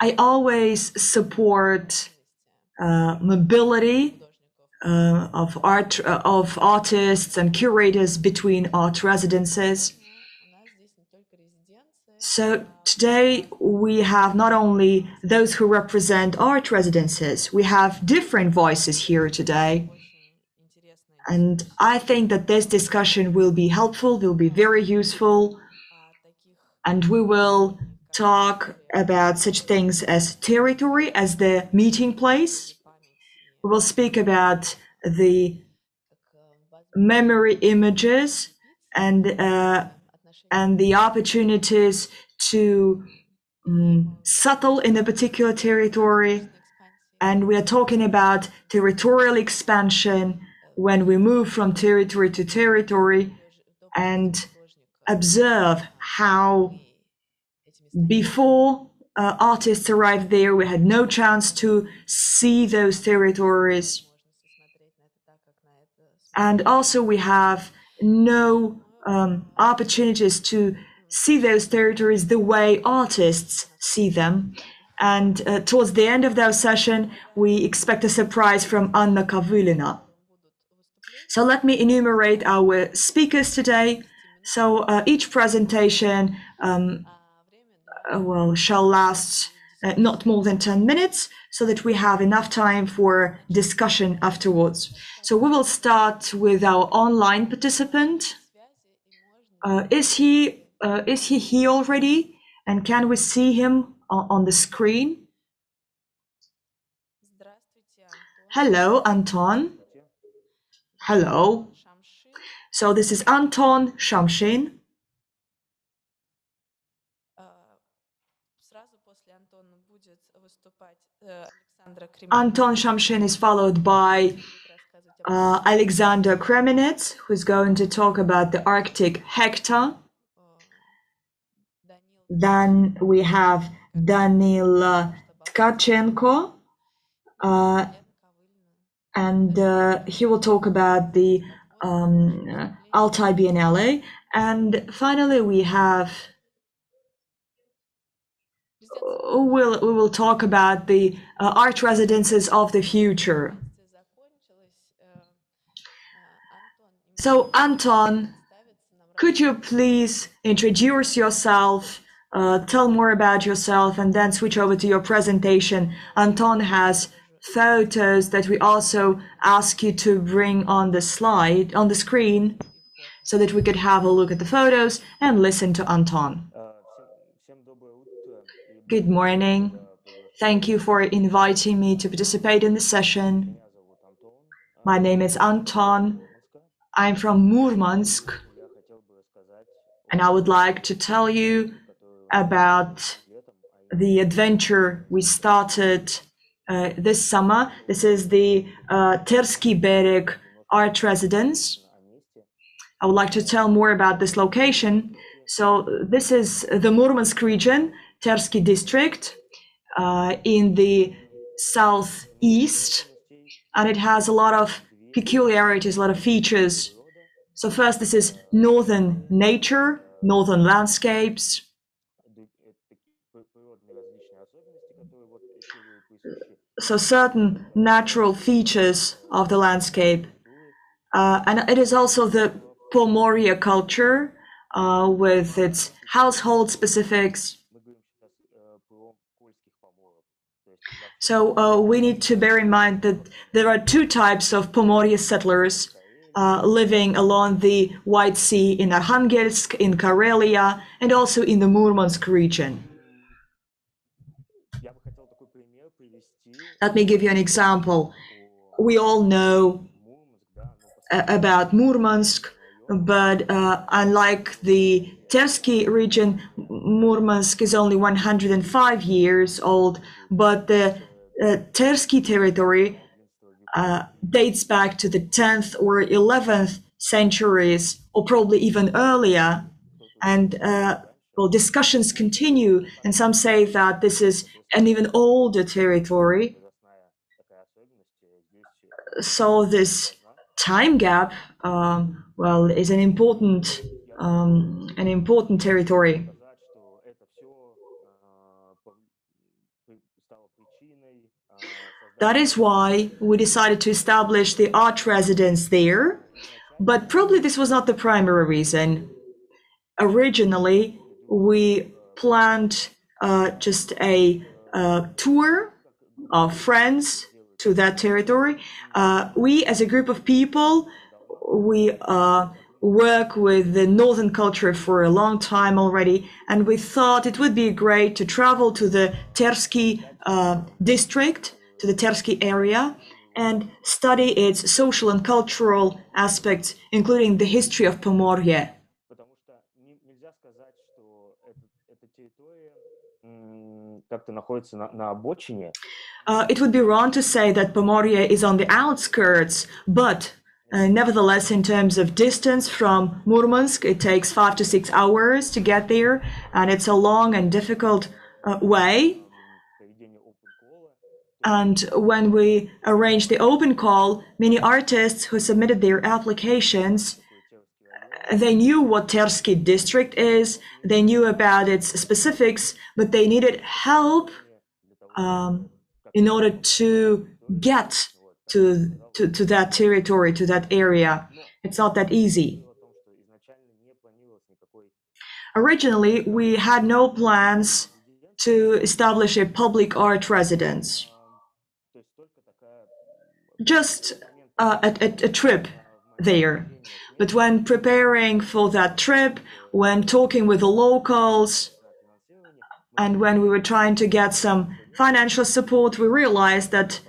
I always support uh, mobility uh, of art uh, of artists and curators between art residences. So today we have not only those who represent art residences, we have different voices here today. And I think that this discussion will be helpful, will be very useful, and we will talk about such things as territory as the meeting place. We will speak about the memory images and uh, and the opportunities to um, settle in a particular territory. And we are talking about territorial expansion when we move from territory to territory and observe how before uh, artists arrived there, we had no chance to see those territories. And also, we have no um, opportunities to see those territories the way artists see them. And uh, towards the end of our session, we expect a surprise from Anna Kavulina. So let me enumerate our speakers today. So uh, each presentation um, well, shall last uh, not more than 10 minutes so that we have enough time for discussion afterwards. So we will start with our online participant. Uh, is he uh, is he here already? And can we see him on, on the screen? Hello, Anton. Hello. So this is Anton Shamshin. Anton Shamshin is followed by uh, Alexander Kremenets, who's going to talk about the Arctic hectare. Then we have Danil Tkachenko, uh, and uh, he will talk about the um, Altai Biennale. And finally, we have we'll, we will talk about the uh, art residences of the future. So, Anton, could you please introduce yourself, uh, tell more about yourself, and then switch over to your presentation? Anton has photos that we also ask you to bring on the slide, on the screen, so that we could have a look at the photos and listen to Anton. Good morning. Thank you for inviting me to participate in the session. My name is Anton. I'm from Murmansk. And I would like to tell you about the adventure we started uh, this summer. This is the uh, Tersky Bereg art residence. I would like to tell more about this location. So this is the Murmansk region. Tersky district uh, in the southeast, and it has a lot of peculiarities, a lot of features. So first, this is northern nature, northern landscapes. So certain natural features of the landscape. Uh, and it is also the Pomorye culture uh, with its household specifics, So uh, we need to bear in mind that there are two types of Pomorye settlers uh, living along the White Sea in Arkhangelsk, in Karelia, and also in the Murmansk region. Let me give you an example. We all know uh, about Murmansk, but uh, unlike the Tersky region, Murmansk is only 105 years old, but the uh, Tersky territory uh, dates back to the 10th or 11th centuries, or probably even earlier. And uh, well, discussions continue, and some say that this is an even older territory. So this time gap, um, well, is an important um, an important territory. That is why we decided to establish the art residence there, but probably this was not the primary reason. Originally, we planned uh, just a uh, tour of friends to that territory. Uh, we, as a group of people, we uh, work with the northern culture for a long time already, and we thought it would be great to travel to the Tersky uh, district, to the Tersky area, and study its social and cultural aspects, including the history of Pomorye. Uh, it would be wrong to say that Pomorye is on the outskirts, but uh, nevertheless, in terms of distance from Murmansk, it takes five to six hours to get there, and it's a long and difficult uh, way. And when we arranged the open call, many artists who submitted their applications, they knew what Tersky district is, they knew about its specifics, but they needed help um, in order to get to, to, to that territory, to that area. It's not that easy. Originally, we had no plans to establish a public art residence. Just uh, a, a, a trip there. But when preparing for that trip, when talking with the locals, and when we were trying to get some financial support, we realized that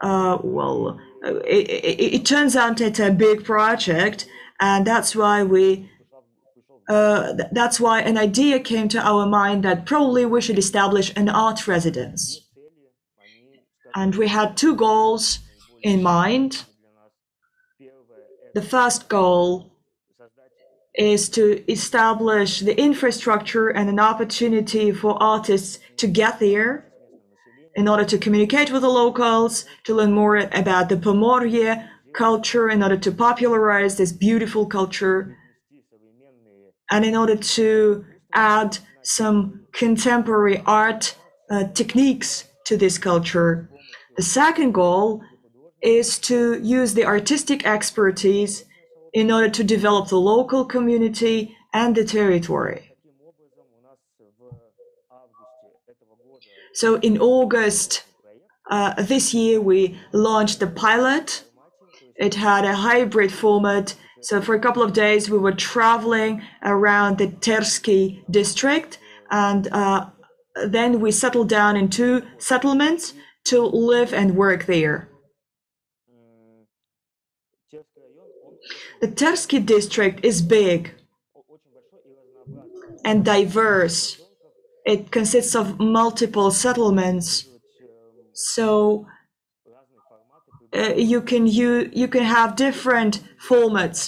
uh, well, it, it, it, turns out it's a big project, and that's why we. Uh, that's why an idea came to our mind that probably we should establish an art residence. And we had two goals in mind. The first goal is to establish the infrastructure and an opportunity for artists to get there in order to communicate with the locals, to learn more about the Pomorye culture, in order to popularize this beautiful culture, and in order to add some contemporary art uh, techniques to this culture. The second goal is to use the artistic expertise in order to develop the local community and the territory. So in August uh, this year, we launched the pilot. It had a hybrid format. So for a couple of days, we were traveling around the Tersky district, and uh, then we settled down in two settlements to live and work there. The Tersky district is big and diverse it consists of multiple settlements. So uh, you can you you can have different formats.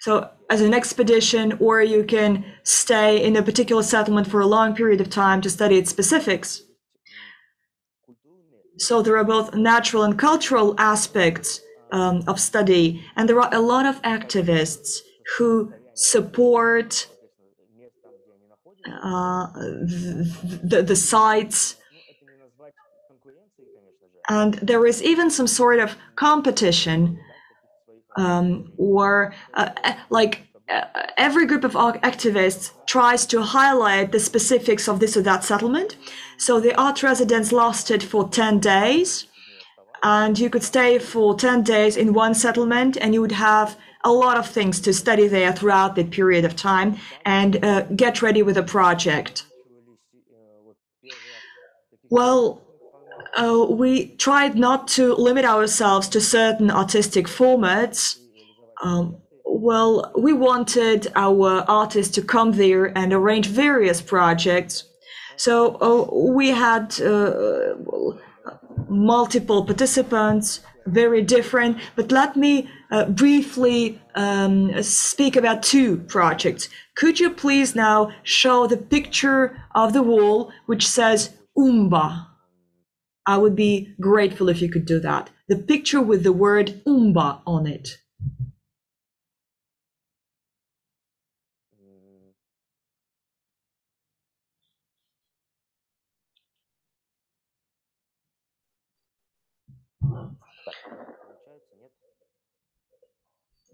So as an expedition, or you can stay in a particular settlement for a long period of time to study its specifics. So there are both natural and cultural aspects um, of study, and there are a lot of activists who support uh, the, the sites. And there is even some sort of competition um, or uh, like uh, every group of activists tries to highlight the specifics of this or that settlement. So the art residence lasted for 10 days and you could stay for 10 days in one settlement and you would have a lot of things to study there throughout that period of time and uh, get ready with a project. Well, uh, we tried not to limit ourselves to certain artistic formats. Um, well, we wanted our artists to come there and arrange various projects. So uh, we had uh, multiple participants, very different. But let me uh, briefly um, speak about two projects. Could you please now show the picture of the wall which says Umba? I would be grateful if you could do that. The picture with the word Umba on it.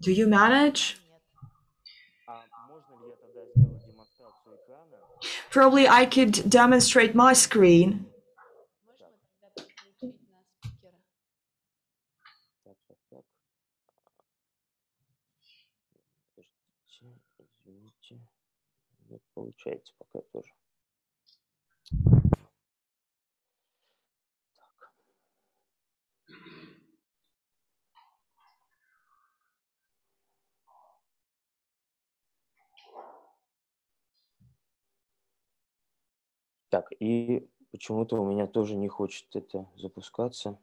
Do you manage? Probably I could demonstrate my screen. получается пока тоже. Так, и почему-то у меня тоже не хочет это запускаться.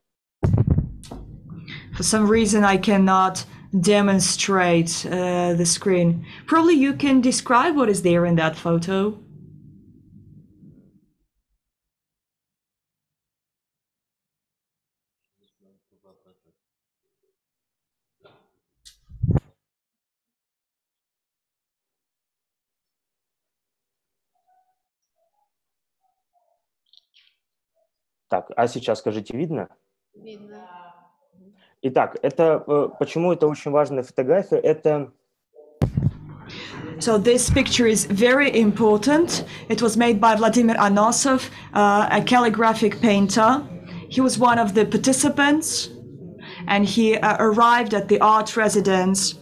For some reason, I cannot demonstrate uh, the screen. Probably you can describe what is there in that photo. Так, а сейчас скажите, видно? Видно. Итак, это э, почему это очень важная фотография? Это So this picture is very important. It was made by Vladimir Anosov, uh, a calligraphic painter. He was one of the participants, and he uh, arrived at the art residence.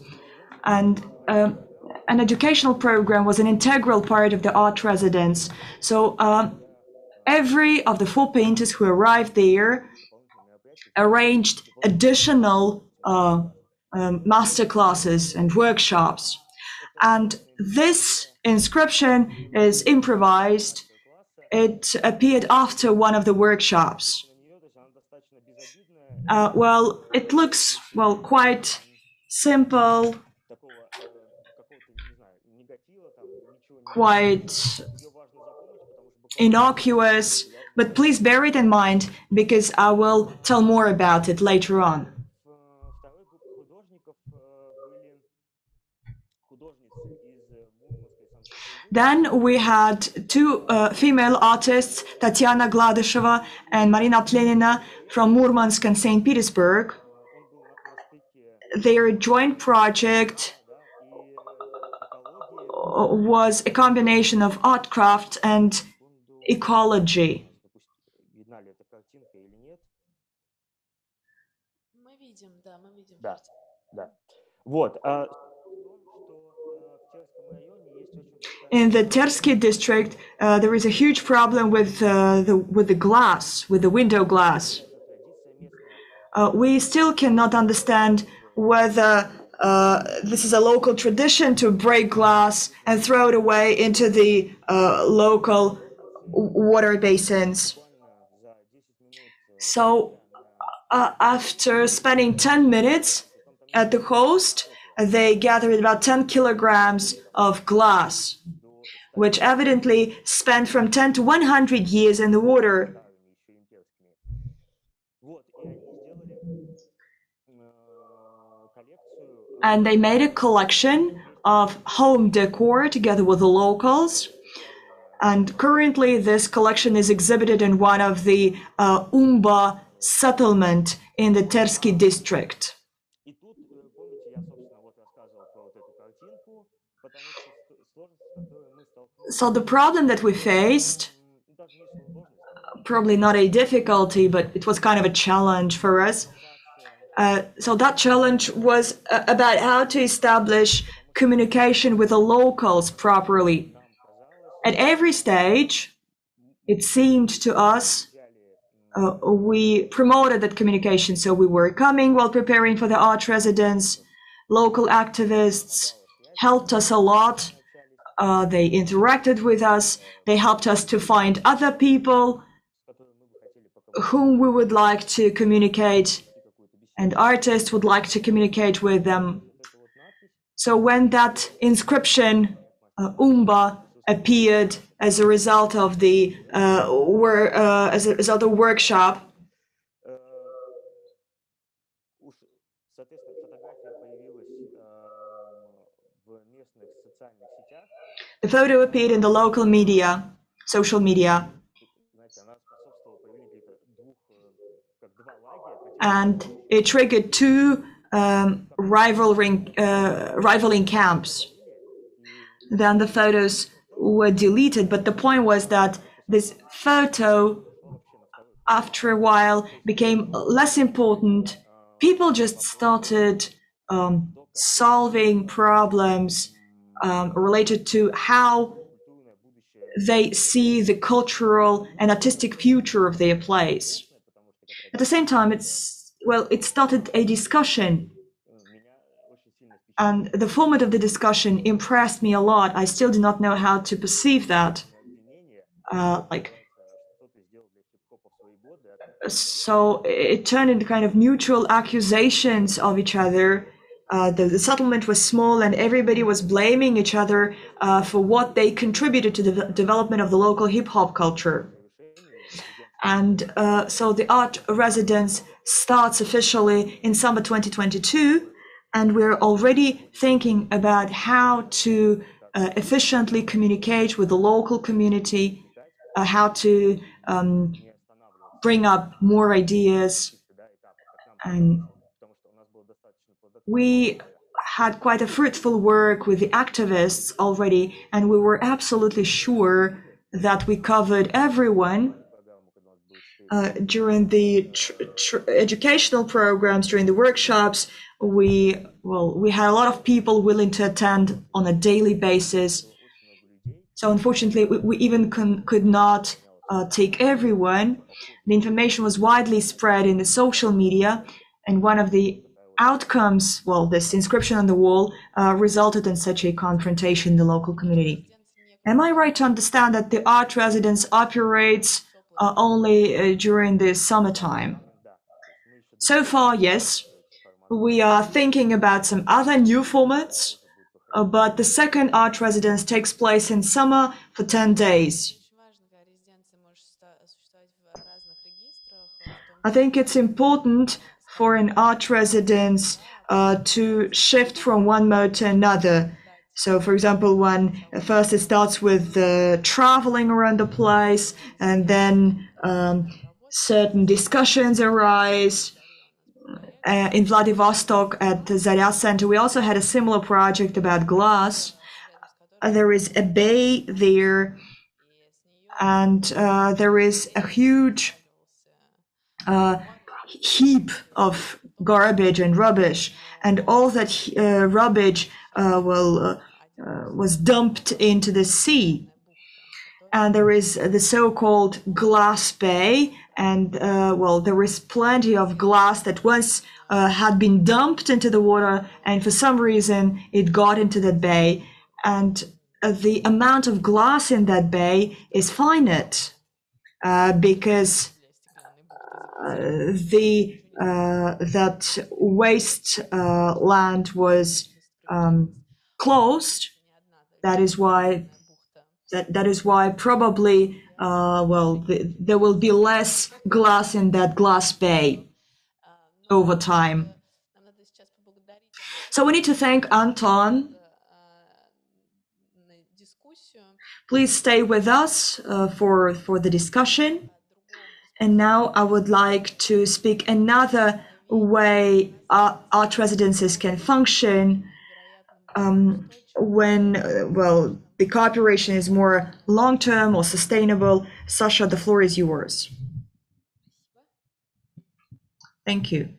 And um, an educational program was an integral part of the art residence. So um, every of the four painters who arrived there arranged additional uh, um, master classes and workshops. And this inscription is improvised. It appeared after one of the workshops. Uh, well, it looks, well, quite simple, quite innocuous, but please bear it in mind because I will tell more about it later on. Then we had two uh, female artists, Tatiana Gladysheva and Marina Plenina from Murmansk and St. Petersburg. Their joint project was a combination of art craft and ecology. In the Tersky district, uh, there is a huge problem with uh, the with the glass, with the window glass. Uh, we still cannot understand whether this is a local tradition to break glass and throw it away into the local water basins. So uh, after spending 10 minutes at the host, they gathered about 10 kilograms of glass, which evidently spent from 10 to 100 years in the water. And they made a collection of home decor together with the locals. And currently, this collection is exhibited in one of the uh, Umba settlement in the Tersky district. So the problem that we faced, probably not a difficulty, but it was kind of a challenge for us. Uh, so that challenge was uh, about how to establish communication with the locals properly at every stage, it seemed to us uh, we promoted that communication. So we were coming while preparing for the art residence. Local activists helped us a lot. Uh, they interacted with us. They helped us to find other people whom we would like to communicate and artists would like to communicate with them. So when that inscription, uh, Umba, appeared as a result of the uh, were uh, as a result of workshop. The photo appeared in the local media, social media. And it triggered two um, rivaling, uh, rivaling camps. Then the photos were deleted. But the point was that this photo, after a while, became less important. People just started um, solving problems um, related to how they see the cultural and artistic future of their place. At the same time, it's well, it started a discussion and the format of the discussion impressed me a lot. I still do not know how to perceive that. Uh, like, so it turned into kind of mutual accusations of each other. Uh, the, the, settlement was small and everybody was blaming each other uh, for what they contributed to the development of the local hip hop culture. And uh, so the art residence starts officially in summer 2022 and we're already thinking about how to uh, efficiently communicate with the local community, uh, how to um, bring up more ideas. And we had quite a fruitful work with the activists already, and we were absolutely sure that we covered everyone uh, during the educational programs, during the workshops, we well we had a lot of people willing to attend on a daily basis. So unfortunately we, we even con- could not uh, take everyone. The information was widely spread in the social media and one of the outcomes well this inscription on the wall uh, resulted in such a confrontation in the local community. Am i right to understand that the art residence operates uh, only uh, during the summertime? So far yes we are thinking about some other new formats, uh, but the second art residence takes place in summer for 10 days. I think it's important for an art residence uh, to shift from one mode to another. So, for example, when uh, first it starts with uh, traveling around the place, and then um, certain discussions arise, uh, in Vladivostok at the Zarya Center, we also had a similar project about glass. Uh, there is a bay there, and uh, there is a huge uh, heap of garbage and rubbish, and all that uh, rubbish uh, well was dumped into the sea. And there is the so-called glass bay, and well, there is plenty of glass that once uh, had been dumped into the water, and for some reason it got into that bay, and uh, the amount of glass in that bay is finite uh, because uh, the uh, that waste uh, land was um, closed. That is why that that is why probably well the, there will be less glass in that glass bay over time. So we need to thank Anton. Please stay with us uh, for, for the discussion. And now I would like to speak another way art, residences can function um, when, uh, well, the cooperation is more long term or sustainable. Sasha, the floor is yours. Thank you.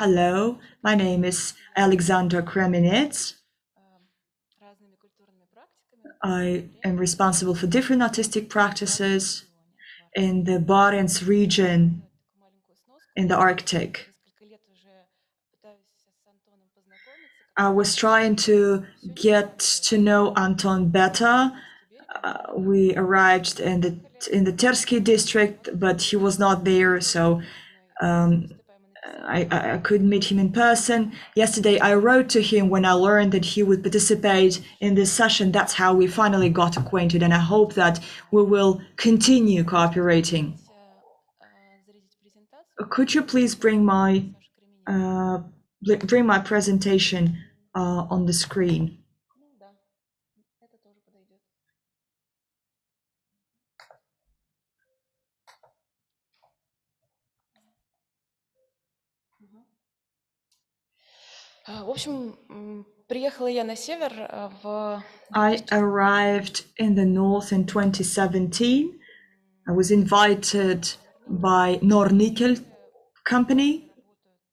Hello, my name is Alexander Kremenets. I am responsible for different artistic practices in the Barents region in the Arctic. I was trying to get to know Anton better. Uh, we arrived in the in the Tersky district, but he was not there, so um, I, I, couldn't meet him in person. Yesterday, I wrote to him when I learned that he would participate in this session. That's how we finally got acquainted, and I hope that we will continue cooperating. Could you please bring my uh, bring my presentation uh, on the screen? В общем, м, приехала я на север э, в I arrived in the north in 2017. I was invited by Nornickel company. работают,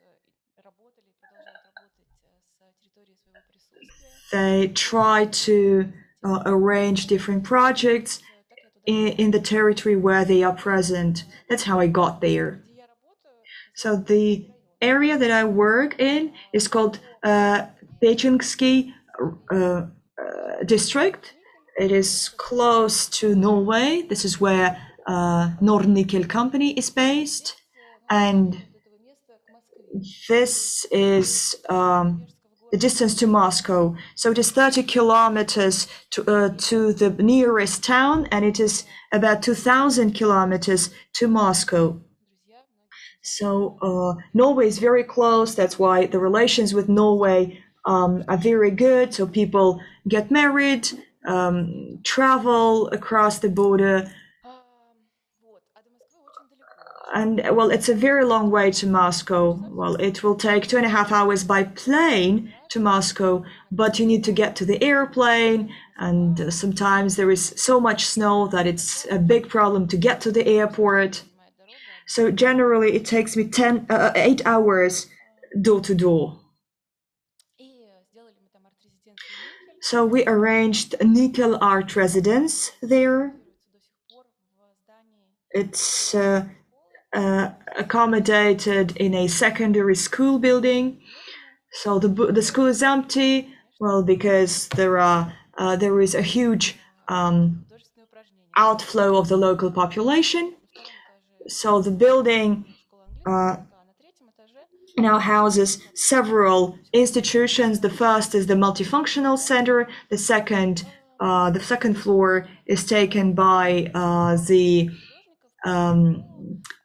э, с- работали и продолжают работать э, с территории своего присутствия. They try to uh, arrange different projects Э, Так я туда in, in the territory where they are present. That's how I got there. где я работаю, So the area that I work in is called uh, uh, uh, district. It is close to Norway. This is where uh, company is based, and this is um, the distance to Moscow. So it is 30 kilometers to, uh, to the nearest town, and it is about 2,000 kilometers to Moscow. So uh, Norway is very close. That's why the relations with Norway um, are very good. So people get married, um, travel across the border. And well, it's a very long way to Moscow. Well, it will take two and a half hours by plane to Moscow, but you need to get to the airplane. And uh, sometimes there is so much snow that it's a big problem to get to the airport. So generally, it takes me 10, uh, uh 8 hours door to door. So we arranged nickel art residence there. It's uh, uh, accommodated in a secondary school building. So the the school is empty. Well, because there are uh, there is a huge um, outflow of the local population. So the building uh, now houses several institutions. The first is the multifunctional center. The second, uh, the second floor is taken by uh, the um,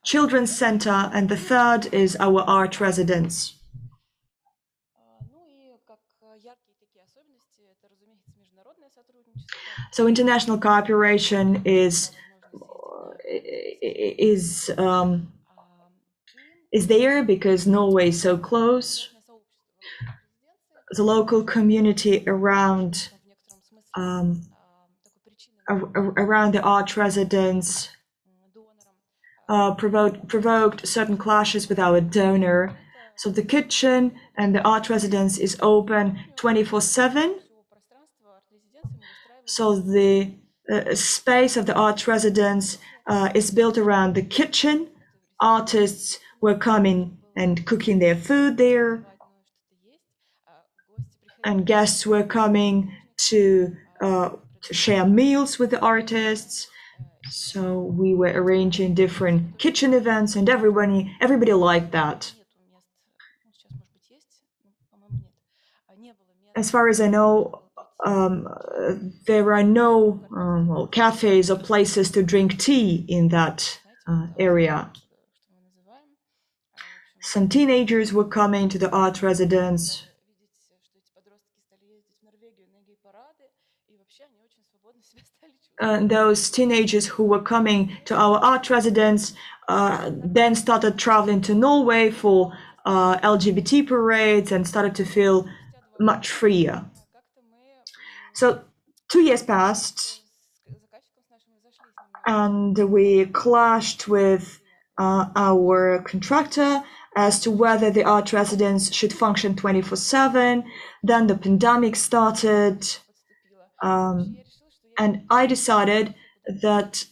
children's center, and the third is our art residence. So international cooperation is is um, is there because Norway is so close. The local community around um, around the arch residence uh, provoked, provoked certain clashes with our donor. So the kitchen and the art residence is open 24/7. So the the space of the arts residence uh, is built around the kitchen. Artists were coming and cooking their food there, and guests were coming to, uh, to share meals with the artists. So we were arranging different kitchen events, and everybody everybody liked that. As far as I know, um, there are no um, well, cafes or places to drink tea in that uh, area. Some teenagers were coming to the art residence. And those teenagers who were coming to our art residence uh, then started traveling to Norway for uh, LGBT parades and started to feel much freer. So two years passed, and we clashed with uh, our contractor as to whether the art residence should function 24 7. Then the pandemic started, um, and I decided that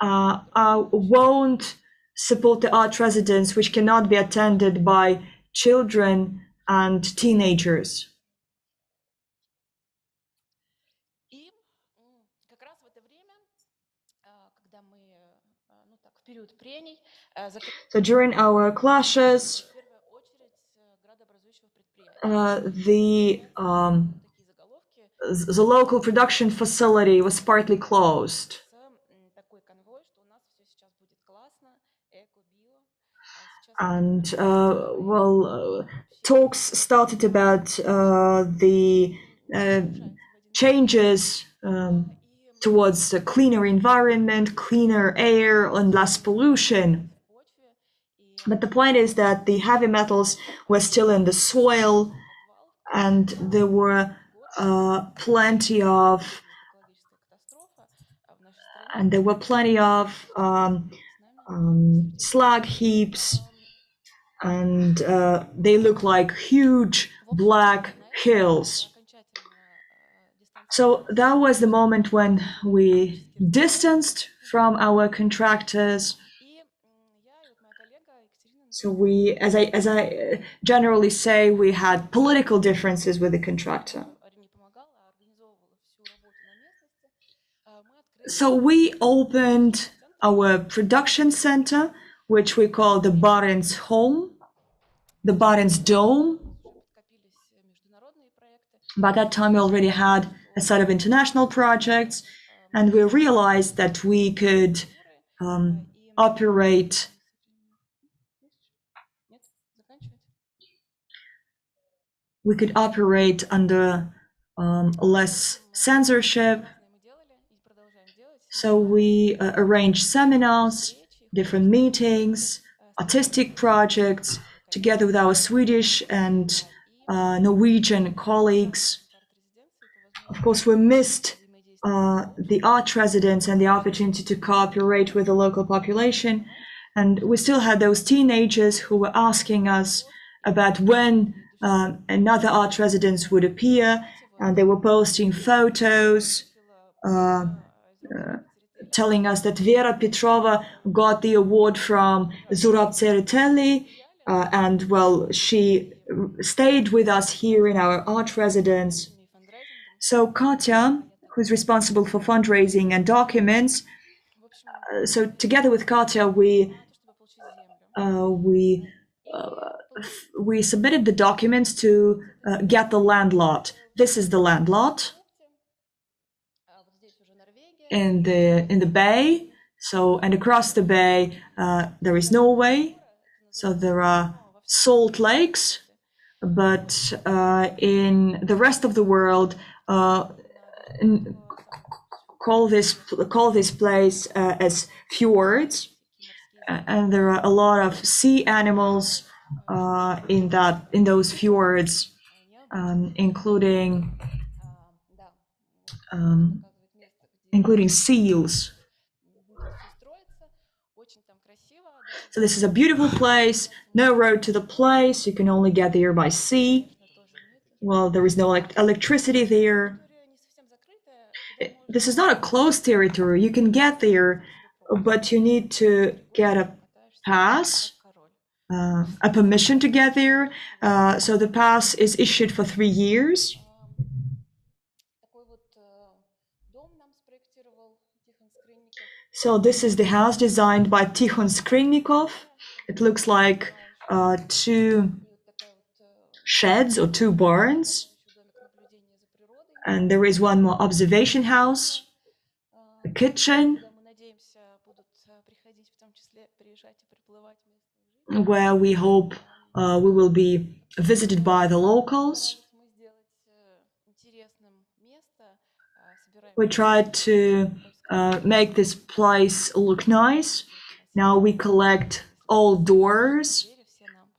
uh, I won't support the art residence, which cannot be attended by children and teenagers. Э, so during our clashes, uh, the um, the local production facility was partly closed. And uh, well, uh, talks started about uh, the uh, changes um, towards a cleaner environment, cleaner air, and less pollution. But the point is that the heavy metals were still in the soil, and there were uh, plenty of and there were plenty of um, um, slag heaps, and uh, they look like huge black hills. So that was the moment when we distanced from our contractors so we, as I as I generally say, we had political differences with the contractor. So we opened our production center, which we call the Barents Home, the Barents Dome. By that time, we already had a set of international projects, and we realized that we could um, operate we could operate under um, less censorship. So we uh, arranged seminars, different meetings, artistic projects, together with our Swedish and uh, Norwegian colleagues. Of course, we missed uh, the art residents and the opportunity to cooperate with the local population. And we still had those teenagers who were asking us about when um, another art residence would appear, and they were posting photos, uh, uh, telling us that Vera Petrova got the award from Zurab Tsereteli, uh, and well, she stayed with us here in our art residence. So Katya, who's responsible for fundraising and documents, uh, so together with Katya, we uh, we uh, we submitted the documents to uh, get the land lot. This is the land lot in the in the bay. So and across the bay uh, there is Norway. So there are salt lakes, but uh, in the rest of the world, uh, call this call this place uh, as fjords, and there are a lot of sea animals uh, in that in those fjords, um, including um, including seals. So this is a beautiful place. No road to the place. You can only get there by sea. Well, there is no electricity there. This is not a closed territory. You can get there, but you need to get a pass uh, a permission to get there. Uh, so the pass is issued for three years. So this is the house designed by Tikhon Skrinnikov. It looks like uh, two sheds or two barns. And there is one more observation house, a kitchen, where we hope uh, we will be visited by the locals. We tried to uh, make this place look nice. Now we collect all doors.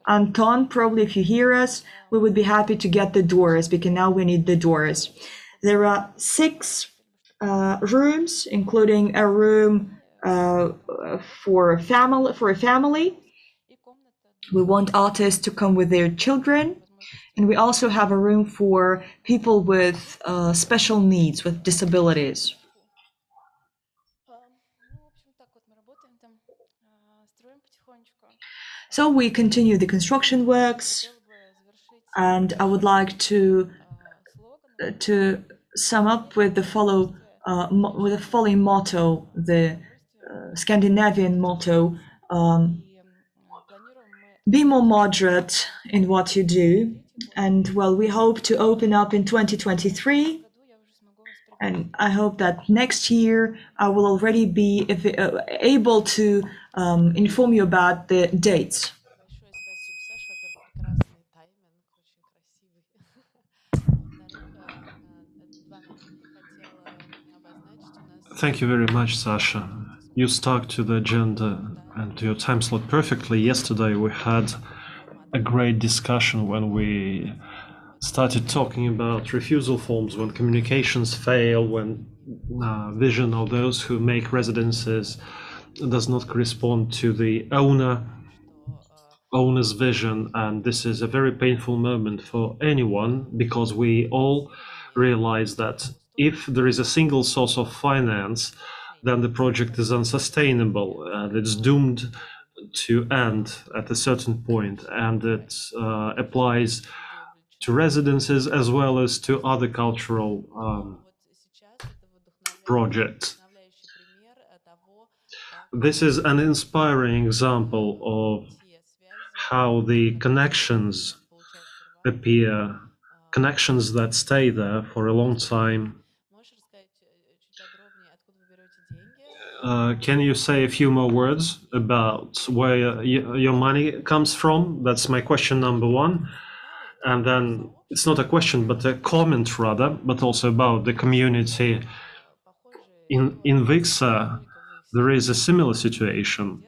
Anton, probably if you hear us, we would be happy to get the doors because now we need the doors. There are six uh, rooms, including a room uh, for a family for a family we want artists to come with their children. And we also have a room for people with uh, special needs, with disabilities. So we continue the construction works, and I would like to uh, to sum up with the follow uh, with the following motto, the uh, Scandinavian motto. Um, be more moderate in what you do. And well, we hope to open up in 2023. And I hope that next year I will already be uh, able to um, inform you about the dates. Thank you very much, Sasha. You stuck to the agenda and to your time slot perfectly. Yesterday we had a great discussion when we started talking about refusal forms when communications fail, when uh, vision of those who make residences does not correspond to the owner owner's vision and this is a very painful moment for anyone because we all realize that if there is a single source of finance then the project is unsustainable. And it's doomed to end at a certain point. And it uh, applies to residences as well as to other cultural um, projects. This is an inspiring example of how the connections appear, connections that stay there for a long time. Uh, can you say a few more words about where your money comes from? That's my question number one. And then it's not a question, but a comment rather, but also about the community. In, in Vyksa, there is a similar situation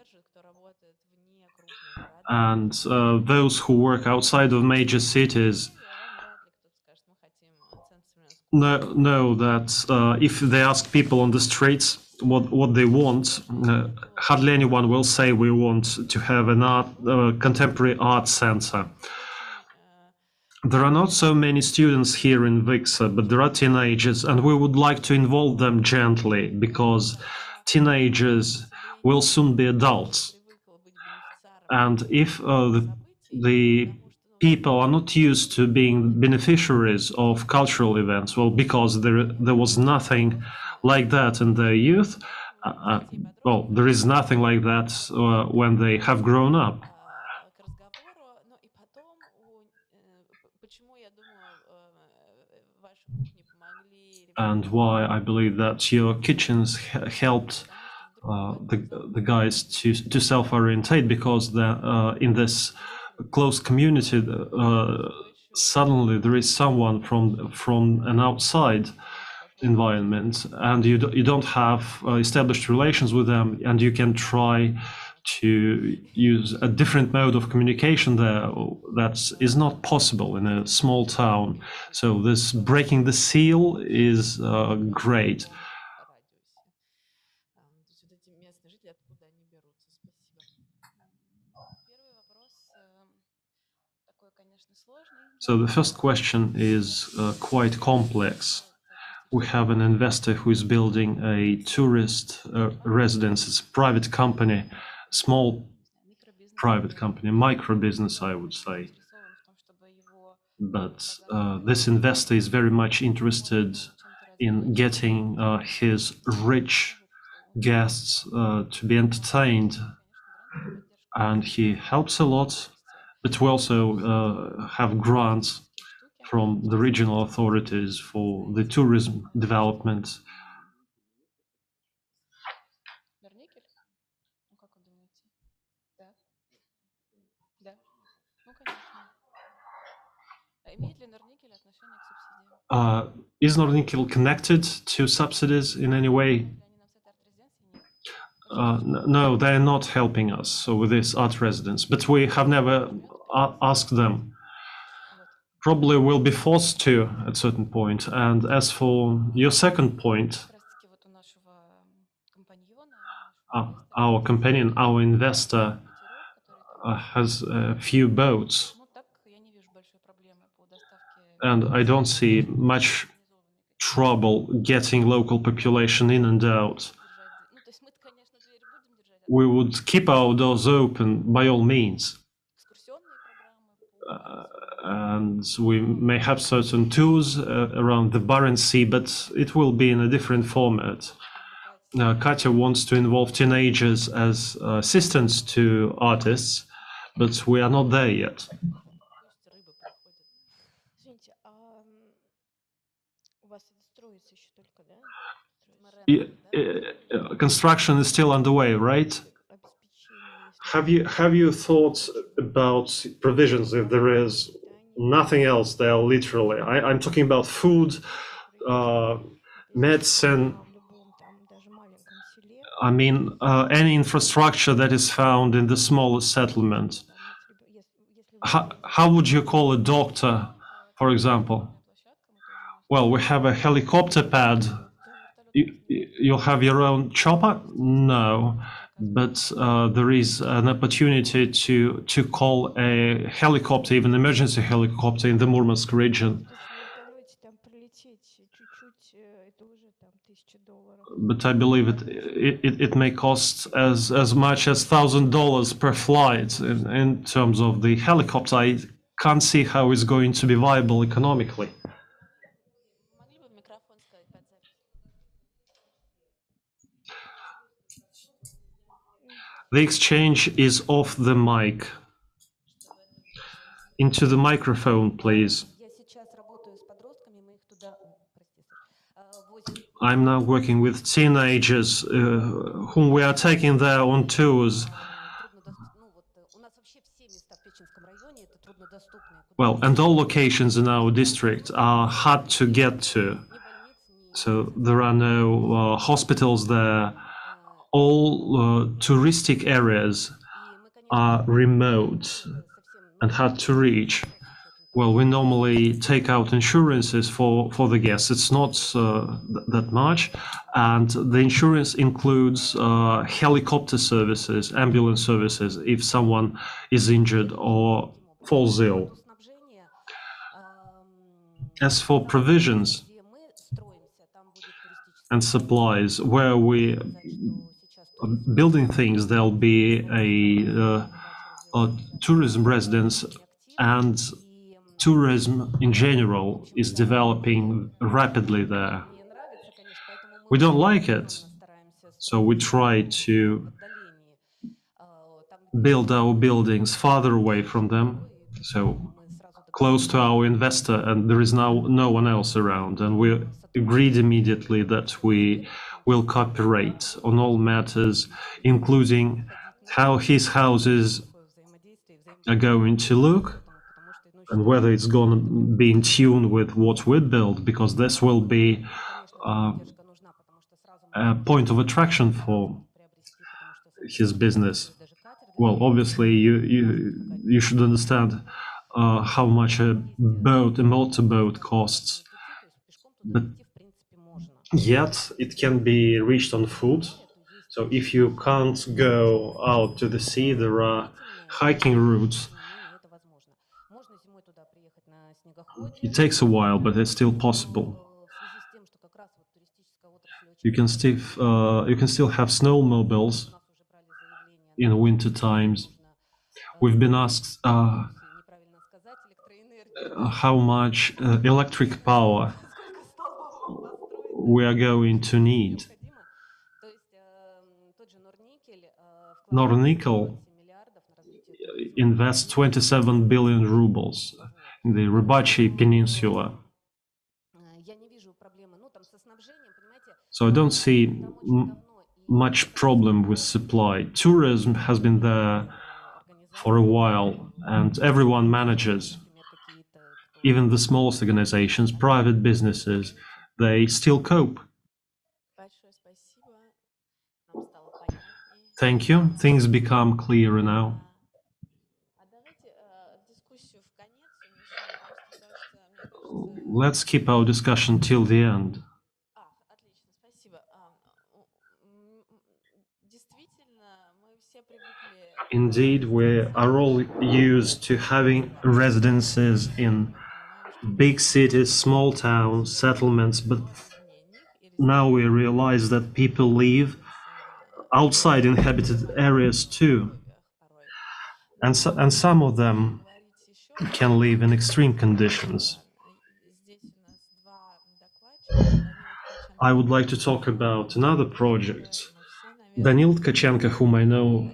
and uh, those who work outside of major cities know, know that uh, if they ask people on the streets what, what they want, uh, hardly anyone will say we want to have an art, uh, contemporary art center. There are not so many students here in Vyksa, but there are teenagers, and we would like to involve them gently because teenagers will soon be adults and if uh, the, the people are not used to being beneficiaries of cultural events, well, because there there was nothing like that in their youth. Uh, uh well, there is nothing like that uh, when they have grown up. And why I believe that your kitchens helped uh, the the guys to to self orientate because the, uh, in this close community uh, suddenly there is someone from from an outside environment and you do, you don't have uh, established relations with them and you can try to use a different mode of communication there that is not possible in a small town so this breaking the seal is uh, great So the first question is uh, quite complex. We have an investor who is building a tourist uh, residence. It's a private company, small private company, micro business, I would say. But uh, this investor is very much interested in getting uh, his rich guests uh, to be entertained, and he helps a lot but we also uh, have grants from the regional authorities for the tourism development. Uh, is Nornickel connected to subsidies in any way? Uh, no, they are not helping us with this art residence, but we have never asked them. Probably will be forced to at certain point. And as for your second point, uh, our companion, our investor, uh, has a few boats. And I don't see much trouble getting local population in and out. We would keep our doors open by all means uh, and we may have certain tools uh, around the Barents Sea, but it will be in a different format. Now, Katya wants to involve teenagers as assistants to artists, but we are not there yet. Uh, construction is still underway, right? have you have you thought about provisions if there is nothing else there literally I, am talking about food uh, medicine I mean, uh, any infrastructure that is found in the smallest settlement. How, how would you call a doctor, for example? Well, we have a helicopter pad. You, you'll have your own chopper? No, but uh, there is an opportunity to to call a helicopter, even emergency helicopter, in the Murmansk region. But I believe it it, it may cost as as much as thousand dollars per flight in, in terms of the helicopter. I can't see how it's going to be viable economically. The exchange is off the mic. Into the microphone, please. I'm now working with teenagers uh, whom we are taking there on tours. Well, and all locations in our district are hard to get to. So there are no uh, hospitals there all uh, touristic areas are remote and hard to reach. Well, we normally take out insurances for, for the guests. It's not uh, th that much. And the insurance includes uh, helicopter services, ambulance services, if someone is injured or falls ill. As for provisions and supplies, where we building things, there'll be a, uh, a tourism residence and tourism in general is developing rapidly there. We don't like it, so we try to build our buildings farther away from them, so close to our investor, and there is now no one else around. And we agreed immediately that we will cooperate on all matters, including how his houses are going to look and whether it's going to be in tune with what we build, because this will be uh, a point of attraction for his business. Well, obviously, you you, you should understand uh, how much a boat, a motorboat costs, but yet it can be reached on foot. So if you can't go out to the sea, there are hiking routes. It takes a while, but it's still possible. You can still uh, you can still have snowmobiles in winter times. We've been asked uh, uh how much uh, electric power we are going to need. Nornickel invests 27 billion rubles in the Rybachy Peninsula. So I don't see much problem with supply. Tourism has been there for a while, and everyone manages, even the smallest organizations, private businesses, they still cope. Thank you. Things become clearer now. Let's keep our discussion till the end. Indeed, we are all used to having residences in big cities, small towns, settlements, but now we realize that people live outside inhabited areas too, and, so, and some of them can live in extreme conditions. I would like to talk about another project. Danil Tkachenko, whom I know,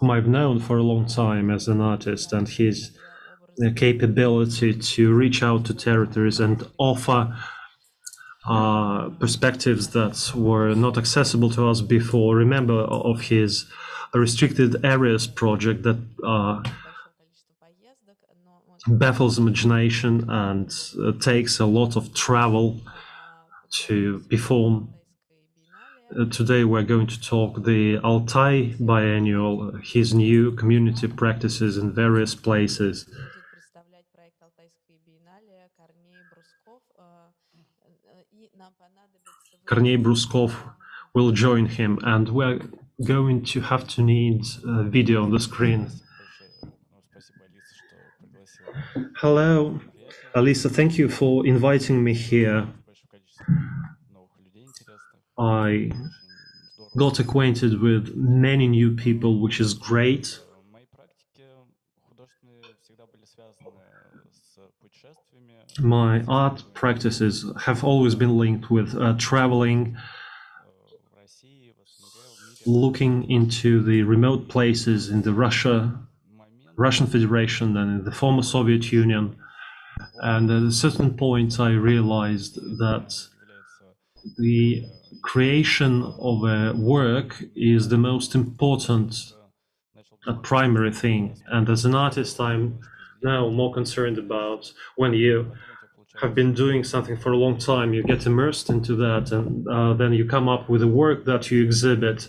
whom I've known for a long time as an artist, and his uh, capability to reach out to territories and offer uh, perspectives that were not accessible to us before. Remember of his restricted areas project that uh, baffles imagination and uh, takes a lot of travel to perform Uh, today we're going to talk the Altai Biennial, his new community practices in various places. Kornei Bruskov will join him, and we're going to have to need a video on the screen. Hello, Alisa, thank you for inviting me here. I got acquainted with many new people, which is great. my art practices have always been linked with uh, traveling, looking into the remote places in the Russia, Russian Federation and in the former Soviet Union. And at a certain point, I realized that the creation of a work is the most important a primary thing. And as an artist, I'm now more concerned about when you have been doing something for a long time, you get immersed into that, and uh, then you come up with a work that you exhibit.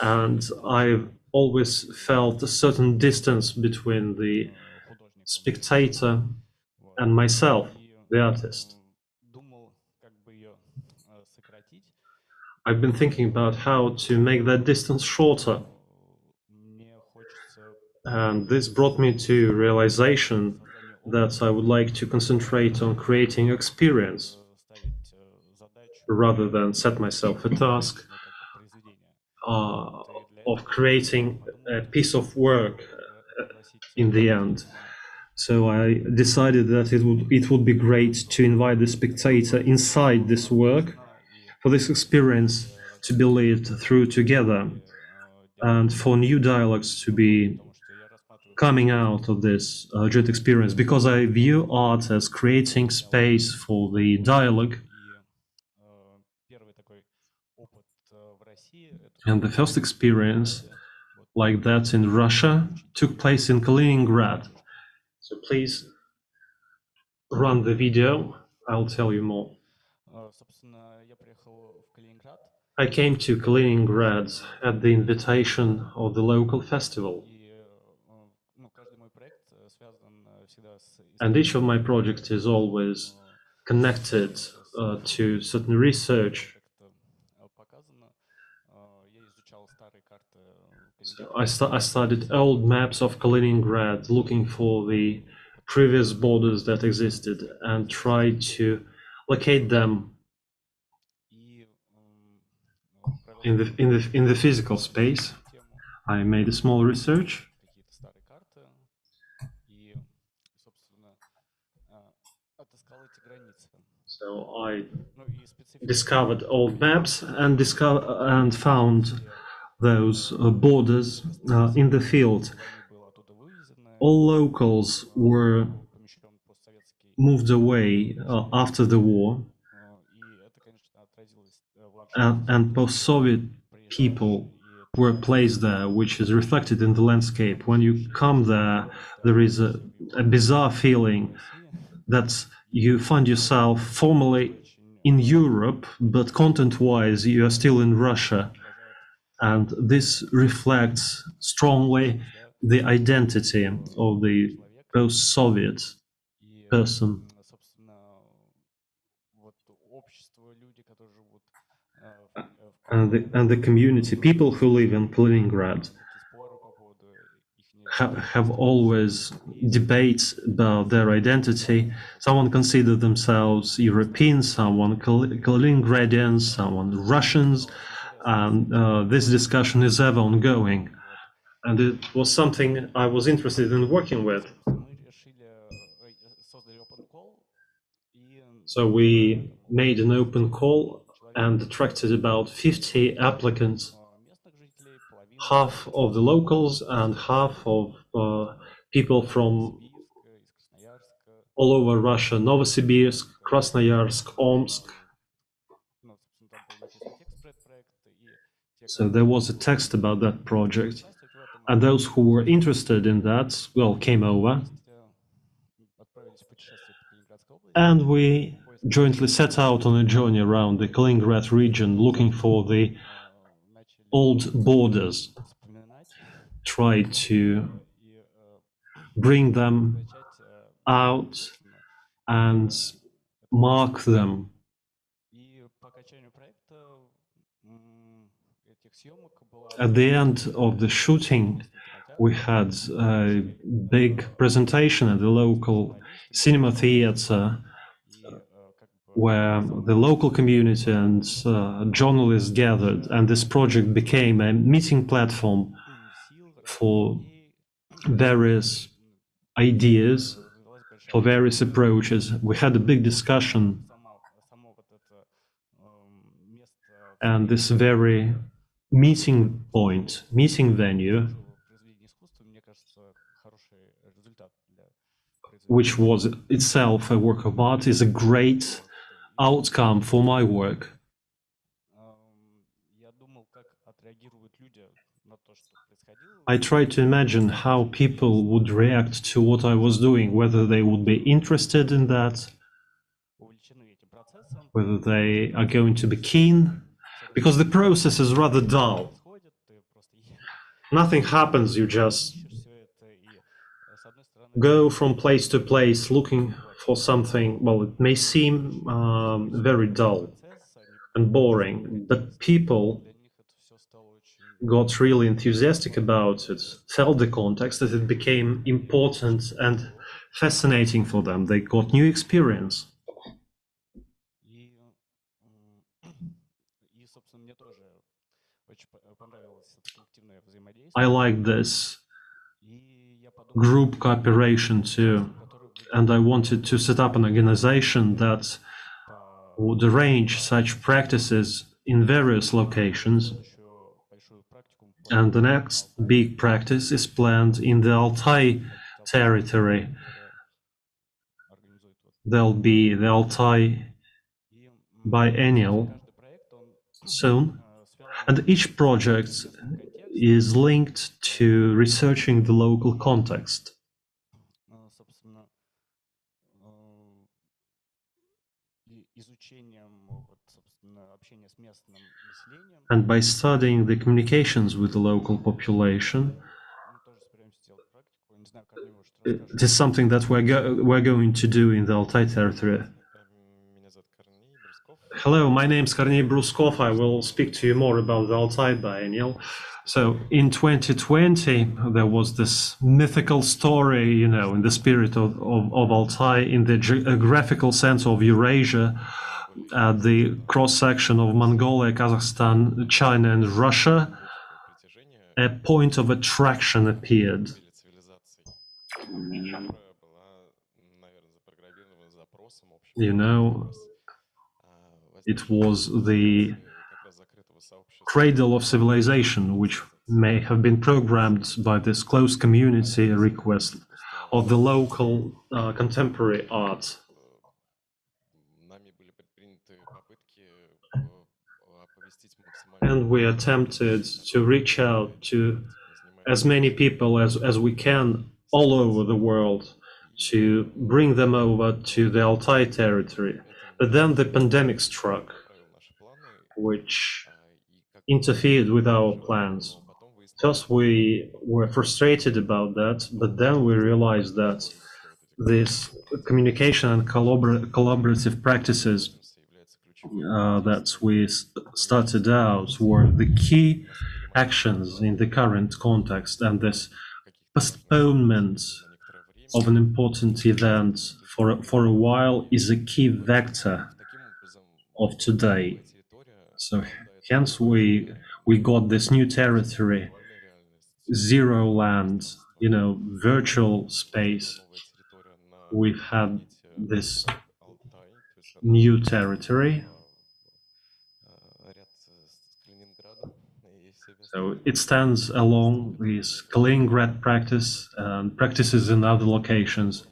And I've always felt a certain distance between the spectator and myself, the artist. I've been thinking about how to make that distance shorter. And this brought me to realization that I would like to concentrate on creating experience rather than set myself a task uh, of creating a piece of work uh, in the end. So I decided that it would it would be great to invite the spectator inside this work for this experience to be lived through together and for new dialogues to be coming out of this uh, experience because I view art as creating space for the dialogue. And the first experience like that in Russia took place in Kaliningrad. So please run the video, I'll tell you more. I came to Kaliningrad at the invitation of the local festival. And each of my projects is always connected uh, to certain research. So I, I studied old maps of Kaliningrad, looking for the previous borders that existed and tried to locate them in the, in the, in the physical space. I made a small research I discovered old maps and, discover, and found those uh, borders uh, in the field. All locals were moved away uh, after the war, and, and post-Soviet people were placed there, which is reflected in the landscape. When you come there, there is a, a bizarre feeling that's you find yourself formally in Europe, but content-wise you are still in Russia. And this reflects strongly the identity of the post-Soviet person. And the, and the community, people who live in Kaliningrad ha- have always debates about their identity. Someone consider themselves European, someone Kaliningradians, someone Russians, and uh, this discussion is ever ongoing. And it was something I was interested in working with. So we made an open call and attracted about 50 applicants half of the locals and half of uh, people from all over Russia, Novosibirsk, Krasnoyarsk, Omsk. So there was a text about that project. And those who were interested in that, well, came over. And we jointly set out on a journey around the Kaliningrad region looking for the old borders, try to bring them out and mark them. At the end of the shooting, we had a big presentation at the local cinema theater where the local community and uh, journalists gathered, and this project became a meeting platform for various ideas, for various approaches. We had a big discussion, and this very meeting point, meeting venue, which was itself a work of art, is a great outcome for my work. I tried to imagine how people would react to what I was doing, whether they would be interested in that, whether they are going to be keen, because the process is rather dull. Nothing happens, you just go from place to place looking for something, well, it may seem um, very dull and boring, but people got really enthusiastic about it, felt the context, that it became important and fascinating for them. They got new experience. I like this group cooperation too and I wanted to set up an organization that would arrange such practices in various locations. And the next big practice is planned in the Altai territory. There'll be the Altai biennial soon. And each project is linked to researching the local context. And by studying the communications with the local population, it is something that we're, go we're going to do in the Altai territory. Hello, my name is Kornei Bruskov. I will speak to you more about the Altai Biennial. So in 2020, there was this mythical story, you know, in the spirit of, of, of Altai, in the geographical sense of Eurasia, at the cross section of Mongolia, Kazakhstan, China, and Russia, a point of attraction appeared. You know, it was the cradle of civilization, which may have been programmed by this close community request of the local uh, contemporary art And we attempted to reach out to as many people as, as we can all over the world to bring them over to the Altai territory. But then the pandemic struck, which interfered with our plans. First, we were frustrated about that, but then we realized that this communication and collabor collaborative practices uh, that we started out were the key actions in the current context and this postponement of an important event for, for a while is a key vector of today. So hence we we got this new territory, zero land, you know, virtual space. We've had this new territory So it stands along with Kaliningrad practice and practices in other locations,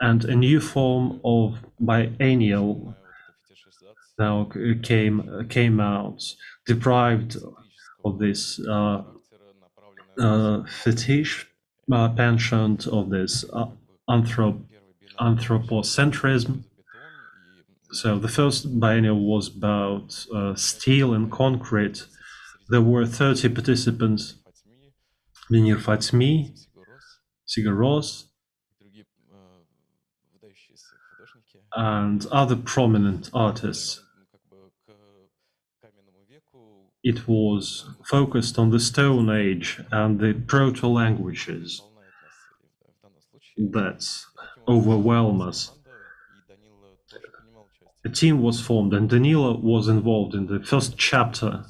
and a new form of biennial now uh, came uh, came out, deprived of this uh, uh, fetish, uh, penchant of this uh, anthrop anthropocentrism. So the first biennial was about steel and concrete there were 30 participants, Venir Fatmi, Sigur Ros, and other prominent artists. It was focused on the Stone Age and the proto-languages that overwhelm us. A team was formed and Danilo was involved in the first chapter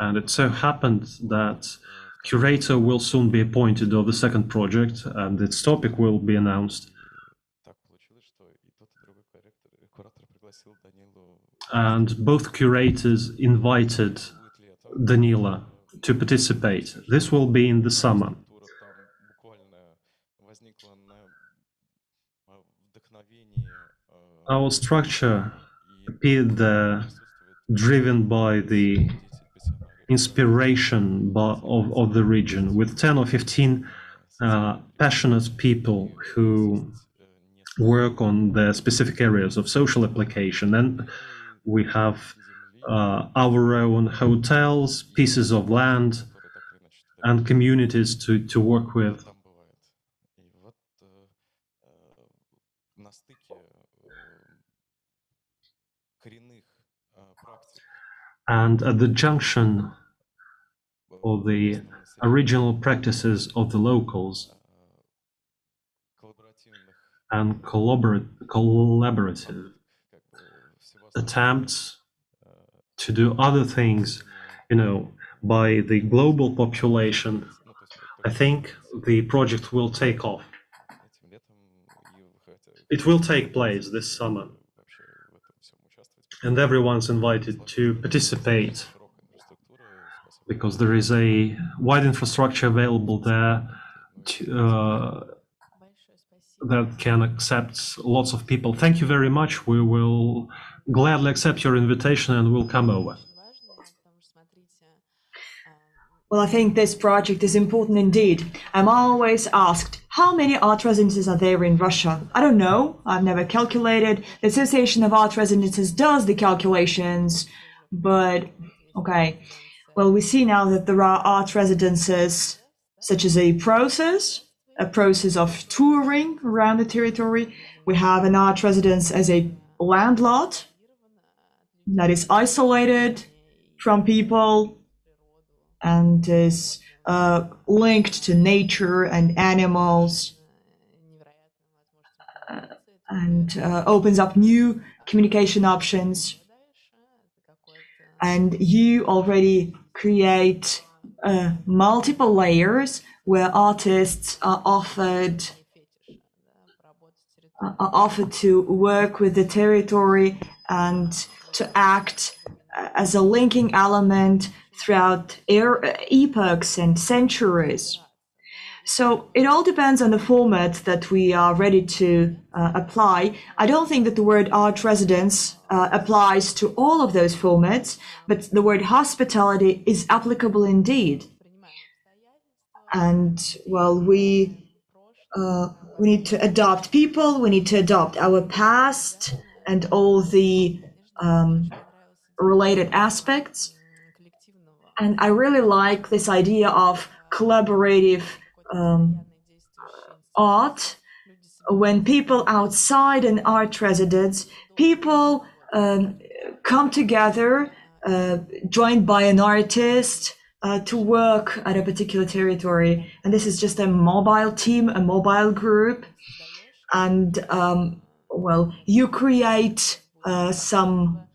and it so happened that curator will soon be appointed of the second project, and its topic will be announced. And both curators invited Danila to participate. This will be in the summer. Our structure appeared there driven by the inspiration of, of the region with 10 or 15 uh, passionate people who work on the specific areas of social application. And we have uh, our own hotels, pieces of land, and communities to, to work with. And at the junction or the original practices of the locals and collaborative attempts to do other things, you know, by the global population, I think the project will take off. It will take place this summer, and everyone's invited to participate because there is a wide infrastructure available there to, uh, that can accept lots of people. Thank you very much. We will gladly accept your invitation and we'll come over. Well, I think this project is important indeed. I'm always asked, how many art residences are there in Russia? I don't know. I've never calculated. The Association of Art Residences does the calculations, but okay. Well, we see now that there are art residences such as a process, a process of touring around the territory. We have an art residence as a landlord that is isolated from people and is uh, linked to nature and animals and uh, opens up new communication options. And you already create uh, multiple layers where artists are offered are offered to work with the territory and to act uh, as a linking element throughout er- epochs and centuries. So it all depends on the format that we are ready to uh, apply. I don't think that the word art residence uh, applies to all of those formats, but the word hospitality is applicable indeed. And well, we uh, we need to adopt people. We need to adopt our past and all the um, related aspects. And I really like this idea of collaborative um, art. When people outside an art residence, people um, come together, uh, joined by an artist, uh, to work at a particular territory. And this is just a mobile team, a mobile group. And, um, well, you create uh, some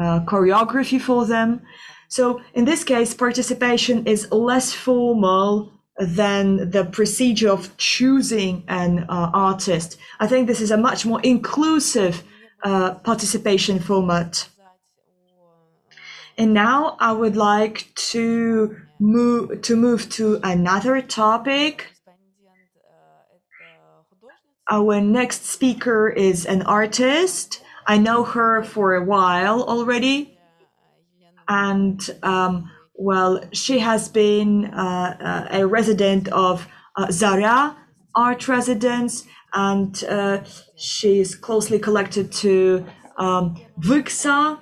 uh, choreography for them. So in this case, participation is less formal than the procedure of choosing an uh, artist. I think this is a much more inclusive uh, participation format. And now I would like to move to move to another topic. Our next speaker is an artist. I know her for a while already, and um, well, she has been uh, uh, a resident of uh, Zaria art residence, and uh, she is closely connected to um, Vyksa.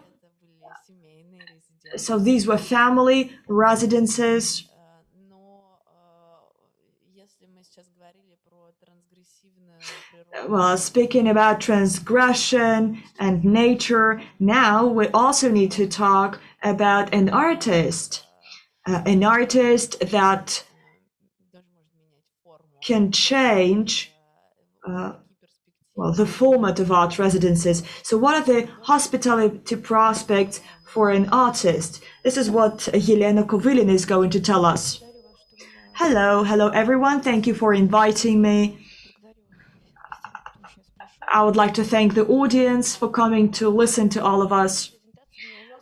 So these were family residences. Well, speaking about transgression and nature, now we also need to talk about an artist uh, an artist that can change uh, well the format of art residences. So what are the hospitality prospects for an artist? This is what Yelena Kovylina is going to tell us. Hello, hello everyone. Thank you for inviting me. I would like to thank the audience for coming to listen to all of us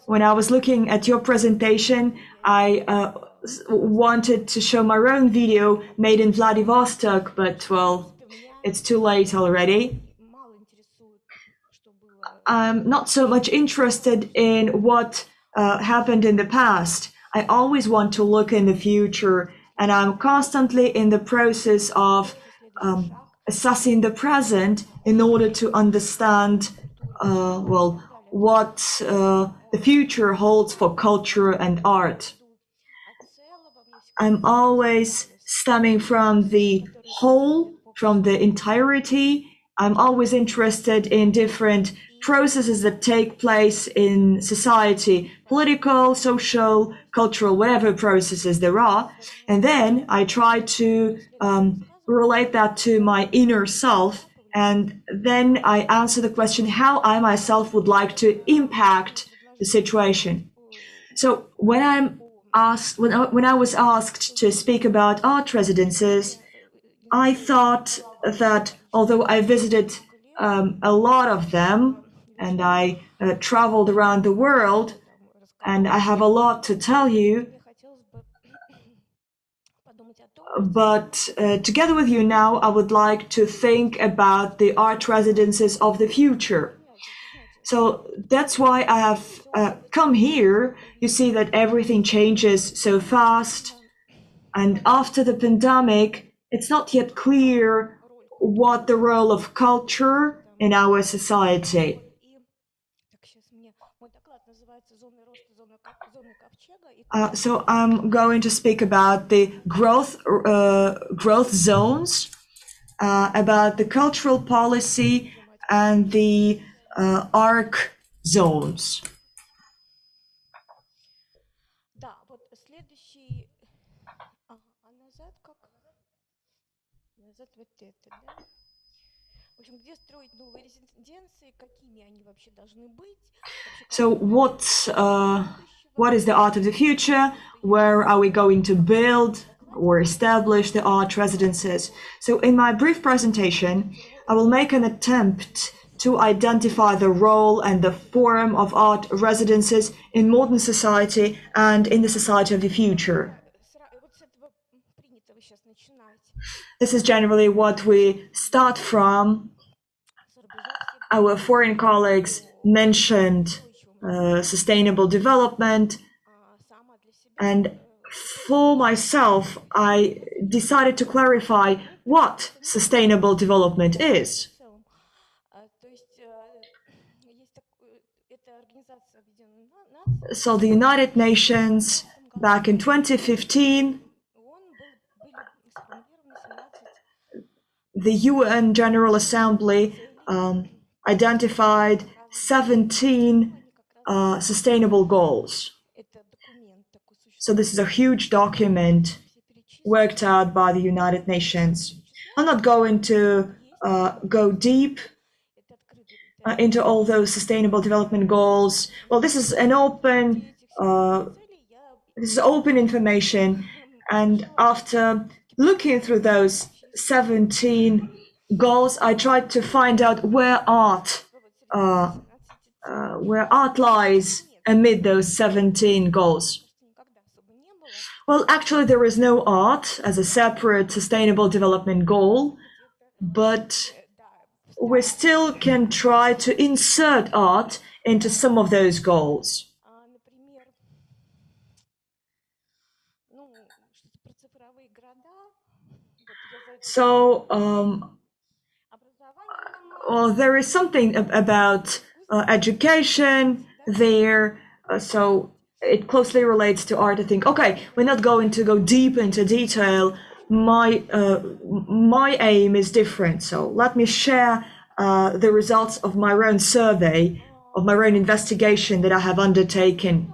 when I was looking at your presentation, I uh, wanted to show my own video made in Vladivostok, but well, it's too late already. I'm not so much interested in what uh, happened in the past. I always want to look in the future, and I'm constantly in the process of um, assessing the present in order to understand, uh, well, what uh, the future holds for culture and art. I'm always stemming from the whole, from the entirety. I'm always interested in different processes that take place in society, political, social, cultural, whatever processes there are. And then I try to um, relate that to my inner self and then I answer the question how I myself would like to impact the situation. So when I'm asked, when I, when I was asked to speak about art residences, I thought that although I visited um, a lot of them and I uh, traveled around the world and I have a lot to tell you, but uh, together with you now, I would like to think about the art residences of the future. So that's why I have uh, come here. You see that everything changes so fast. And after the pandemic, it's not yet clear what the role of culture in our society. Uh, so I'm going to speak about the growth uh, growth zones, uh, about the cultural policy and the uh, arc zones. So what? Uh, what is the art of the future? Where are we going to build or establish the art residences? So, in my brief presentation, I will make an attempt to identify the role and the form of art residences in modern society and in the society of the future. This is generally what we start from. Our foreign colleagues mentioned uh, sustainable development. And for myself, I decided to clarify what sustainable development is. So the United Nations back in 2015, the UN General Assembly um, identified 17 uh, sustainable goals. So this is a huge document worked out by the United Nations. I'm not going to uh, go deep uh, into all those sustainable development goals. Well, this is an open, uh, this is open information, and after looking through those 17 goals, I tried to find out where art uh, uh, were outliers amid those 17 goals? Well, actually, there is no art as a separate sustainable development goal, but we still can try to insert art into some of those goals. So, um, well, there is something about uh, education there. Uh, so it closely relates to art. I think. Okay, we're not going to go deep into detail. My uh, my aim is different. So let me share uh, the results of my own survey, of my own investigation that I have undertaken.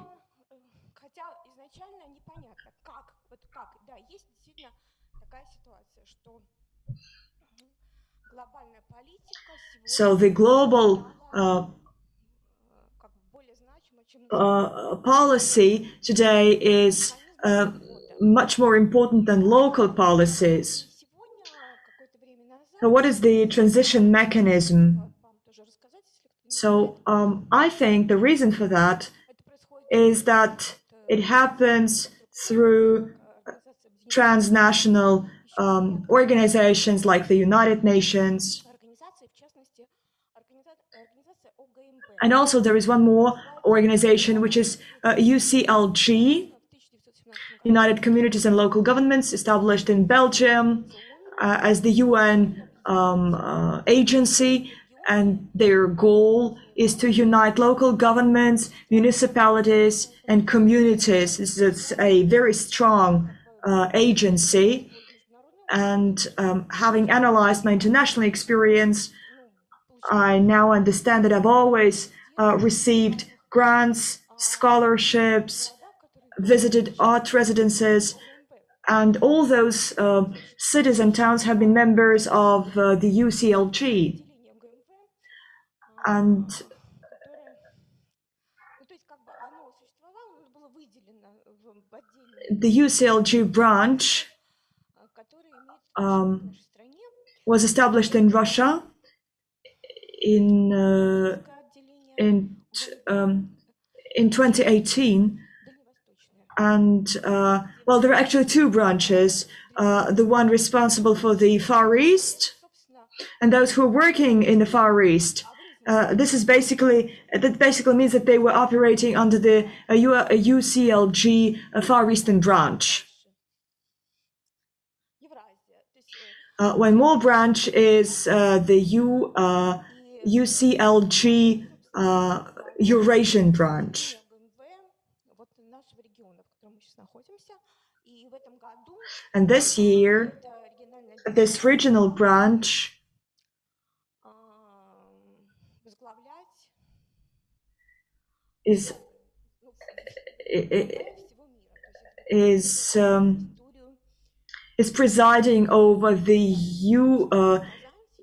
So the global uh, uh, policy today is uh, much more important than local policies. So what is the transition mechanism? So um, I think the reason for that is that it happens through transnational um, organizations like the United Nations. And also there is one more organization, which is uh, UCLG, United Communities and Local Governments, established in Belgium uh, as the UN um, uh, agency. And their goal is to unite local governments, municipalities, and communities. This is a very strong uh, agency. And um, having analyzed my international experience, I now understand that I've always uh, received grants, scholarships, visited art residences, and all those um, uh, cities and towns have been members of uh, the UCLG. And the UCLG branch um, was established in Russia in uh, in um, in 2018, and uh, well, there are actually two branches: uh, the one responsible for the Far East, and those who are working in the Far East. Uh, this is basically that basically means that they were operating under the UCLG Far Eastern branch. Uh, one more branch is uh, the U, uh, UCLG Eurasian branch. And this year, this regional branch is is um, is presiding over the U uh,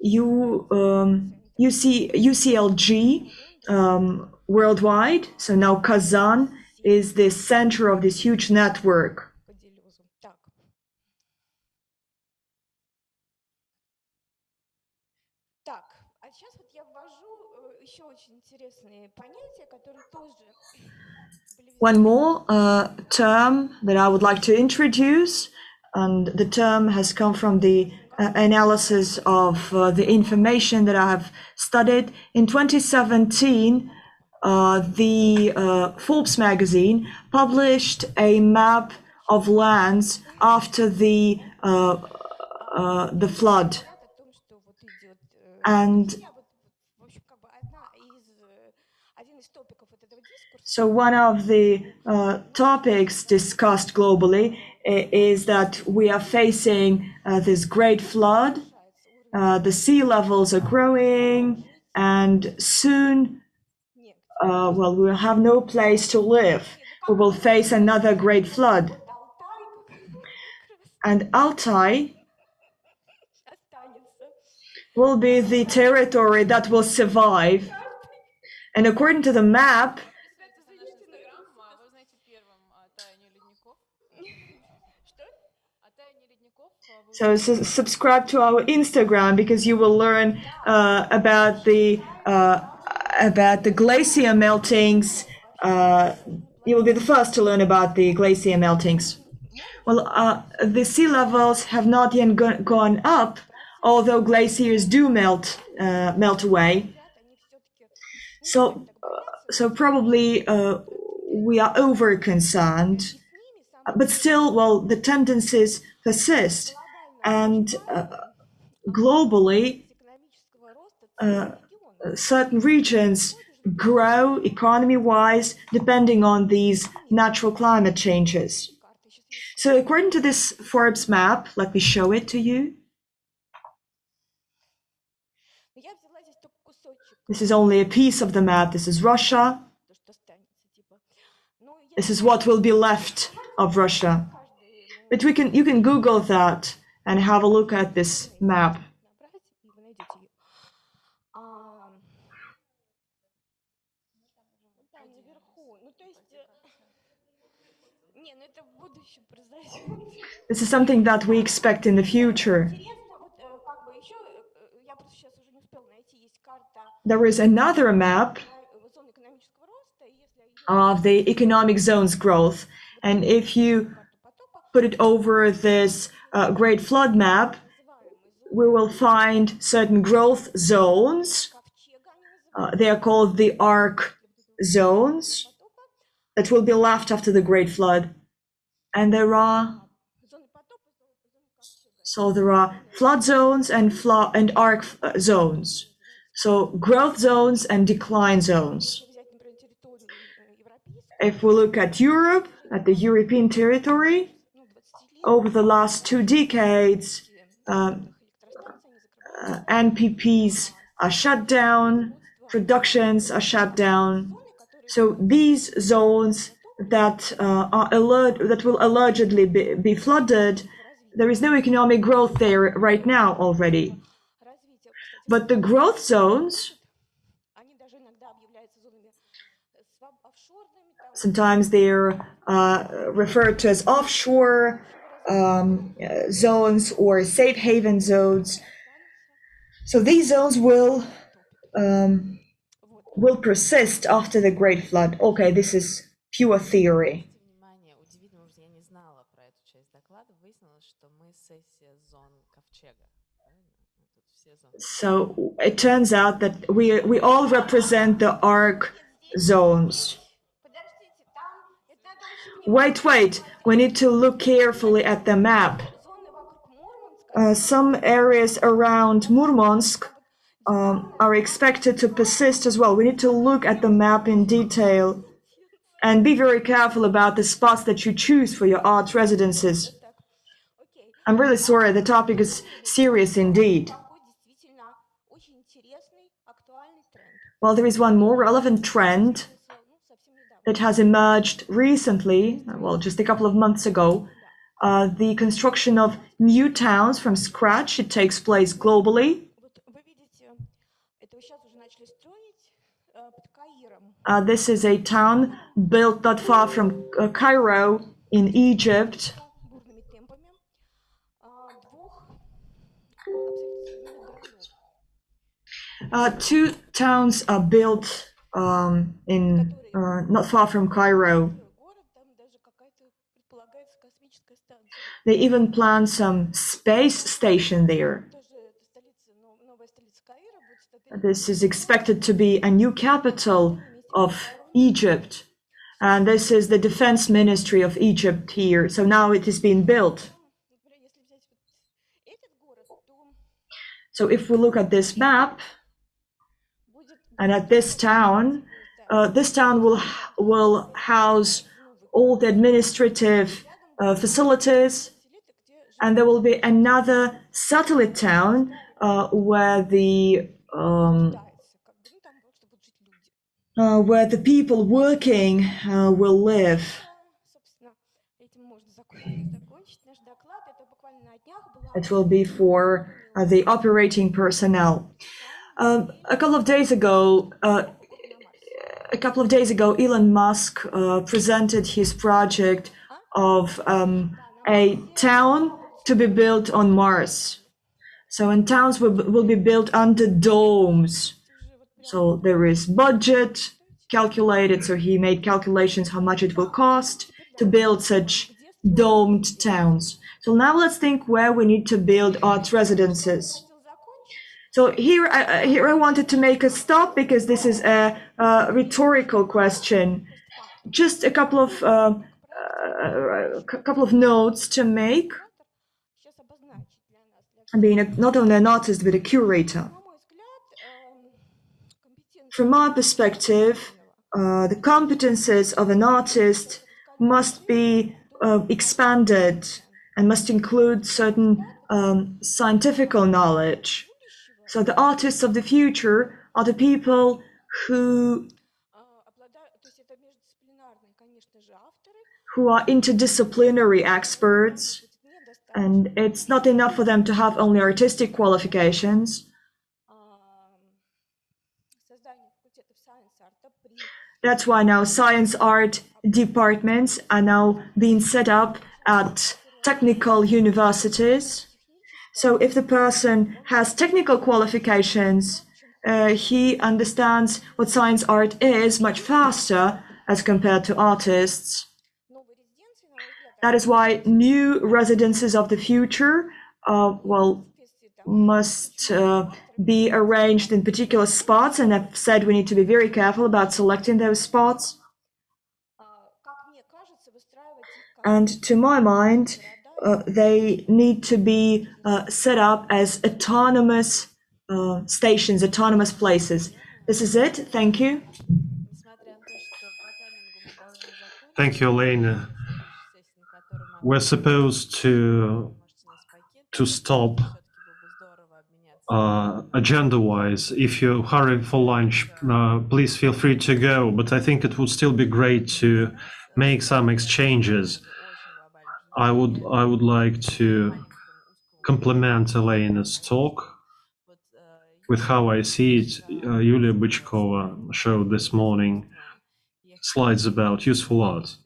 U um, UC UCLG um, worldwide. So now Kazan is the center of this huge network. One more uh, term that I would like to introduce, and the term has come from the uh, analysis of uh, the information that I have studied. In 2017, uh, the uh, Forbes magazine published a map of lands after the uh, uh the flood, and so one of the uh, topics discussed globally is that we are facing this great flood. the sea levels are growing, and soon uh, well, we will have no place to live. We will face another great flood. And Altai will be the territory that will survive. And according to the map, So, subscribe to our Instagram because you will learn uh, about the uh, about the glacier meltings. Uh, you will be the first to learn about the glacier meltings. Well, uh, the sea levels have not yet go gone up, although glaciers do melt uh, melt away. So, uh, so probably uh, we are over concerned, but still, well, the tendencies persist, and uh, globally. Uh, certain regions grow economy wise depending on these natural climate changes. So, according to this Forbes map, let me show it to you. This is only a piece of the map. This is Russia. This is what will be left of Russia. But we can, you can Google that and have a look at this map. This is something that we expect in the future. There is another map of the economic zone's growth. And if you put it over this uh, great flood map, we will find certain growth zones. Uh, they are called the arc zones that will be left after the great flood. And there are so there are flood zones and flood and arc uh, zones. So growth zones and decline zones. If we look at Europe, at the European territory, over the last two decades, um, uh, NPPs are shut down, productions are shut down. So these zones that uh, are alert, that will allegedly be, be flooded, there is no economic growth there right now already. But the growth zones, sometimes they're uh, referred to as offshore um, zones or safe haven zones. So these zones will um, will persist after the Great Flood. Okay, this is pure theory. So it turns out that we we all represent the arc zones. Wait, wait, we need to look carefully at the map. Uh, some areas around Murmansk um, are expected to persist as well. We need to look at the map in detail and be very careful about the spots that you choose for your art residences. I'm really sorry, the topic is serious indeed. Well, there is one more relevant trend that has emerged recently, well, just a couple of months ago. Uh, the construction of new towns from scratch. It takes place globally. Uh, this is a town built not far from uh, Cairo in Egypt. Uh, two towns are built um, in uh, not far from Cairo. They even plan some space station there. This is expected to be a new capital of Egypt. And this is the defense ministry of Egypt here. So now it is being built. So if we look at this map, and at this town, uh, this town will will house all the administrative uh, facilities, and there will be another satellite town uh, where the um, uh, where the people working uh, will live. It will be for uh, the operating personnel. Um, a couple of days ago, uh, a couple of days ago, Elon Musk uh, presented his project of um, a town to be built on Mars. So, and towns will, will be built under domes. So there is budget calculated. So he made calculations how much it will cost to build such domed towns. So now let's think where we need to build art residences. So here, uh, here I wanted to make a stop because this is a, a rhetorical question. Just a couple of uh, uh a couple of notes to make. Being a, not only an artist but a curator. From my perspective, uh, the competences of an artist must be uh, expanded and must include certain um, scientific knowledge so the artists of the future are the people who who are interdisciplinary experts, and it's not enough for them to have only artistic qualifications. That's why now science art departments are now being set up at technical universities. So if the person has technical qualifications, uh, he understands what science art is much faster as compared to artists. That is why new residences of the future, uh, well, must uh, be arranged in particular spots. And I've said we need to be very careful about selecting those spots. And to my mind, uh, they need to be uh, set up as autonomous uh, stations, autonomous places. This is it. Thank you. Thank you, Elena. We're supposed to to stop uh, agenda-wise. If you hurry for lunch, uh, please feel free to go. But I think it would still be great to make some exchanges I would I would like to complement Elena's talk with how I see it. Uh, Yulia showed this morning slides about useful art,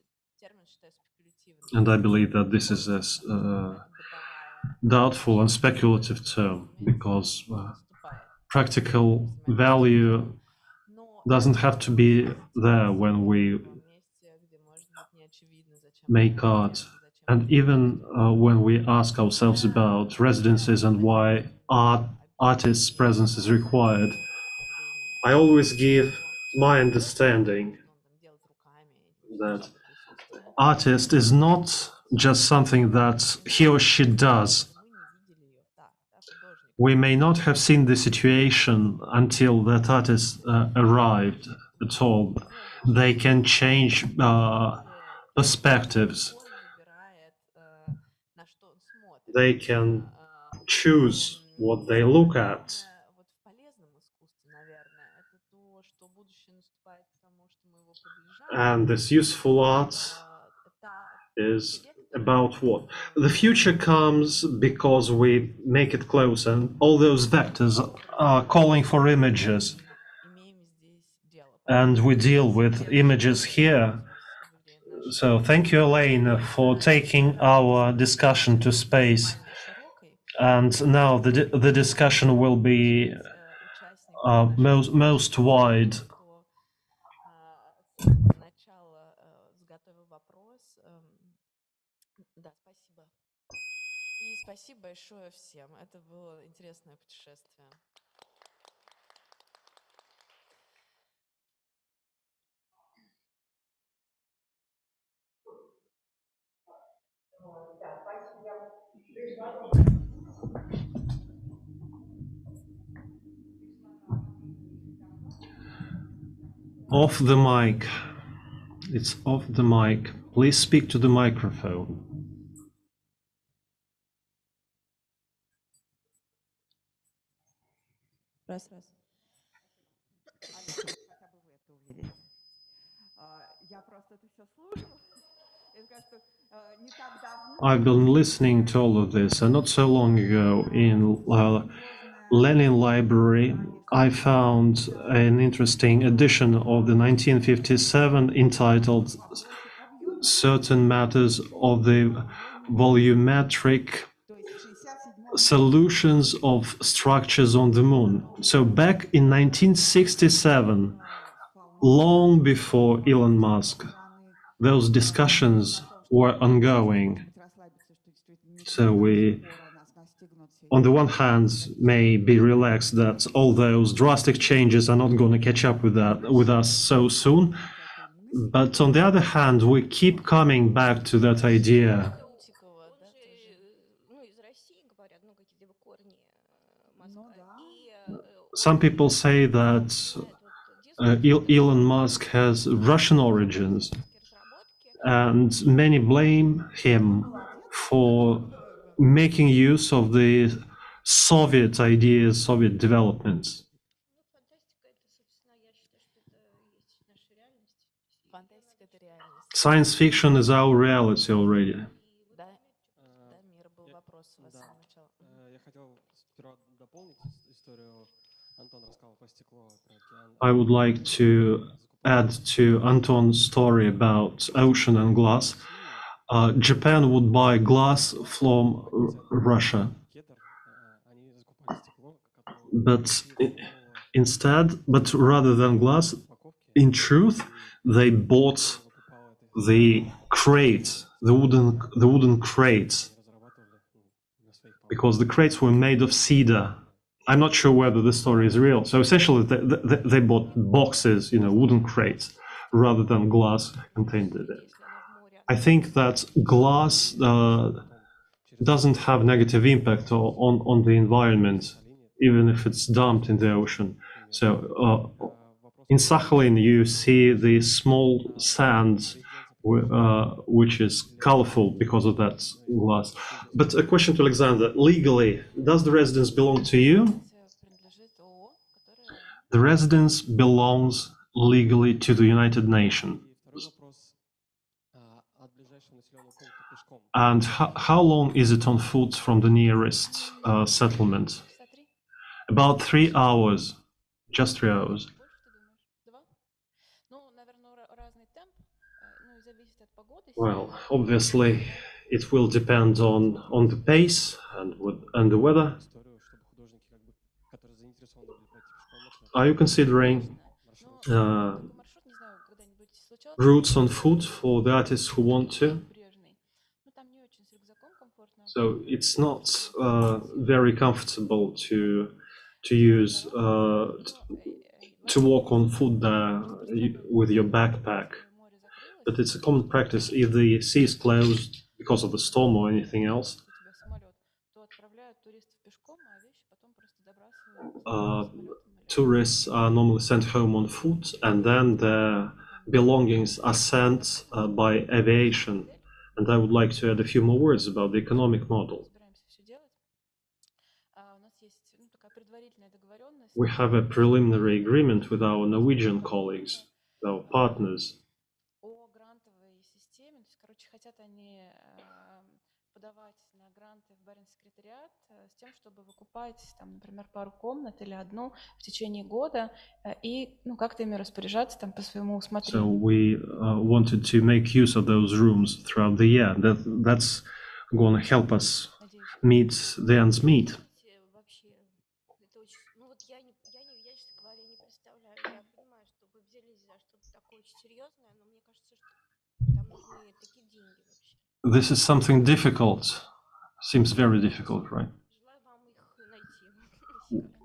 and I believe that this is a uh, doubtful and speculative term because uh, practical value doesn't have to be there when we make art and even uh, when we ask ourselves about residences and why art artists' presence is required, I always give my understanding that artist is not just something that he or she does. We may not have seen the situation until that artist uh, arrived at all. They can change uh, perspectives they can choose what they look at. And this useful art is about what? The future comes because we make it close, and all those vectors are calling for images. And we deal with images here So, thank you, Elaine, for taking our discussion to space. And now the, di- the discussion will be uh, most, most wide. кто а, с самого начала э, заготовил вопрос. Эм, Да, спасибо. И спасибо большое всем. Это было интересное путешествие. Off the mic. It's off the mic. Please speak to the microphone. Раз, раз. хотя бы вы это увидели. А, Я просто это все слушала. Мне кажется, I've been listening to all of this, and not so long ago in uh, Lenin Library, I found an interesting edition of the 1957 entitled Certain Matters of the Volumetric Solutions of Structures on the Moon. So, back in 1967, long before Elon Musk, those discussions were ongoing. So we, on the one hand, may be relaxed that all those drastic changes are not going to catch up with, that, with us so soon. But on the other hand, we keep coming back to that idea some people say that uh, Elon Musk has Russian origins and many blame him for making use of the Soviet ideas, Soviet developments. Science fiction is our reality already. I would like to add to Anton's story about ocean and glass, uh, Japan would buy glass from Russia. But instead, but rather than glass, in truth, they bought the crate, the wooden, the wooden crates, because the crates were made of cedar I'm not sure whether this story is real. So essentially, they, they, they, bought boxes, you know, wooden crates, rather than glass contained in it. I think that glass uh, doesn't have negative impact on, on the environment, even if it's dumped in the ocean. So uh, in Sakhalin, you see the small sands uh, which is colorful because of that glass. But a question to Alexander: Legally, does the residence belong to you? The residence belongs legally to the United Nations. And how, how long is it on foot from the nearest uh, settlement? About three hours, just three hours. Well, obviously, it will depend on, on the pace and, and the weather. Are you considering uh, routes on foot for the artists who want to? So it's not uh, very comfortable to to use uh, to walk on foot there with your backpack but it's a common practice if the sea is closed because of a storm or anything else. Uh, tourists are normally sent home on foot and then their belongings are sent uh, by aviation. And I would like to add a few more words about the economic model. We have a preliminary agreement with our Norwegian colleagues, our partners, тем, чтобы выкупать, там, например, пару комнат или одну в течение года и ну, как-то ими распоряжаться там, по своему усмотрению. So we uh, wanted to make use of those rooms throughout the year. That, that's going to help us meet the ends meet. This is something difficult. Seems very difficult, right?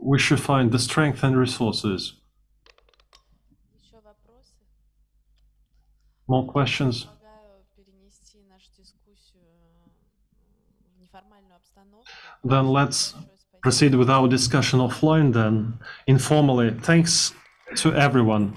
we should find the strength and resources. More questions? Then let's proceed with our discussion offline then, informally. Thanks to everyone.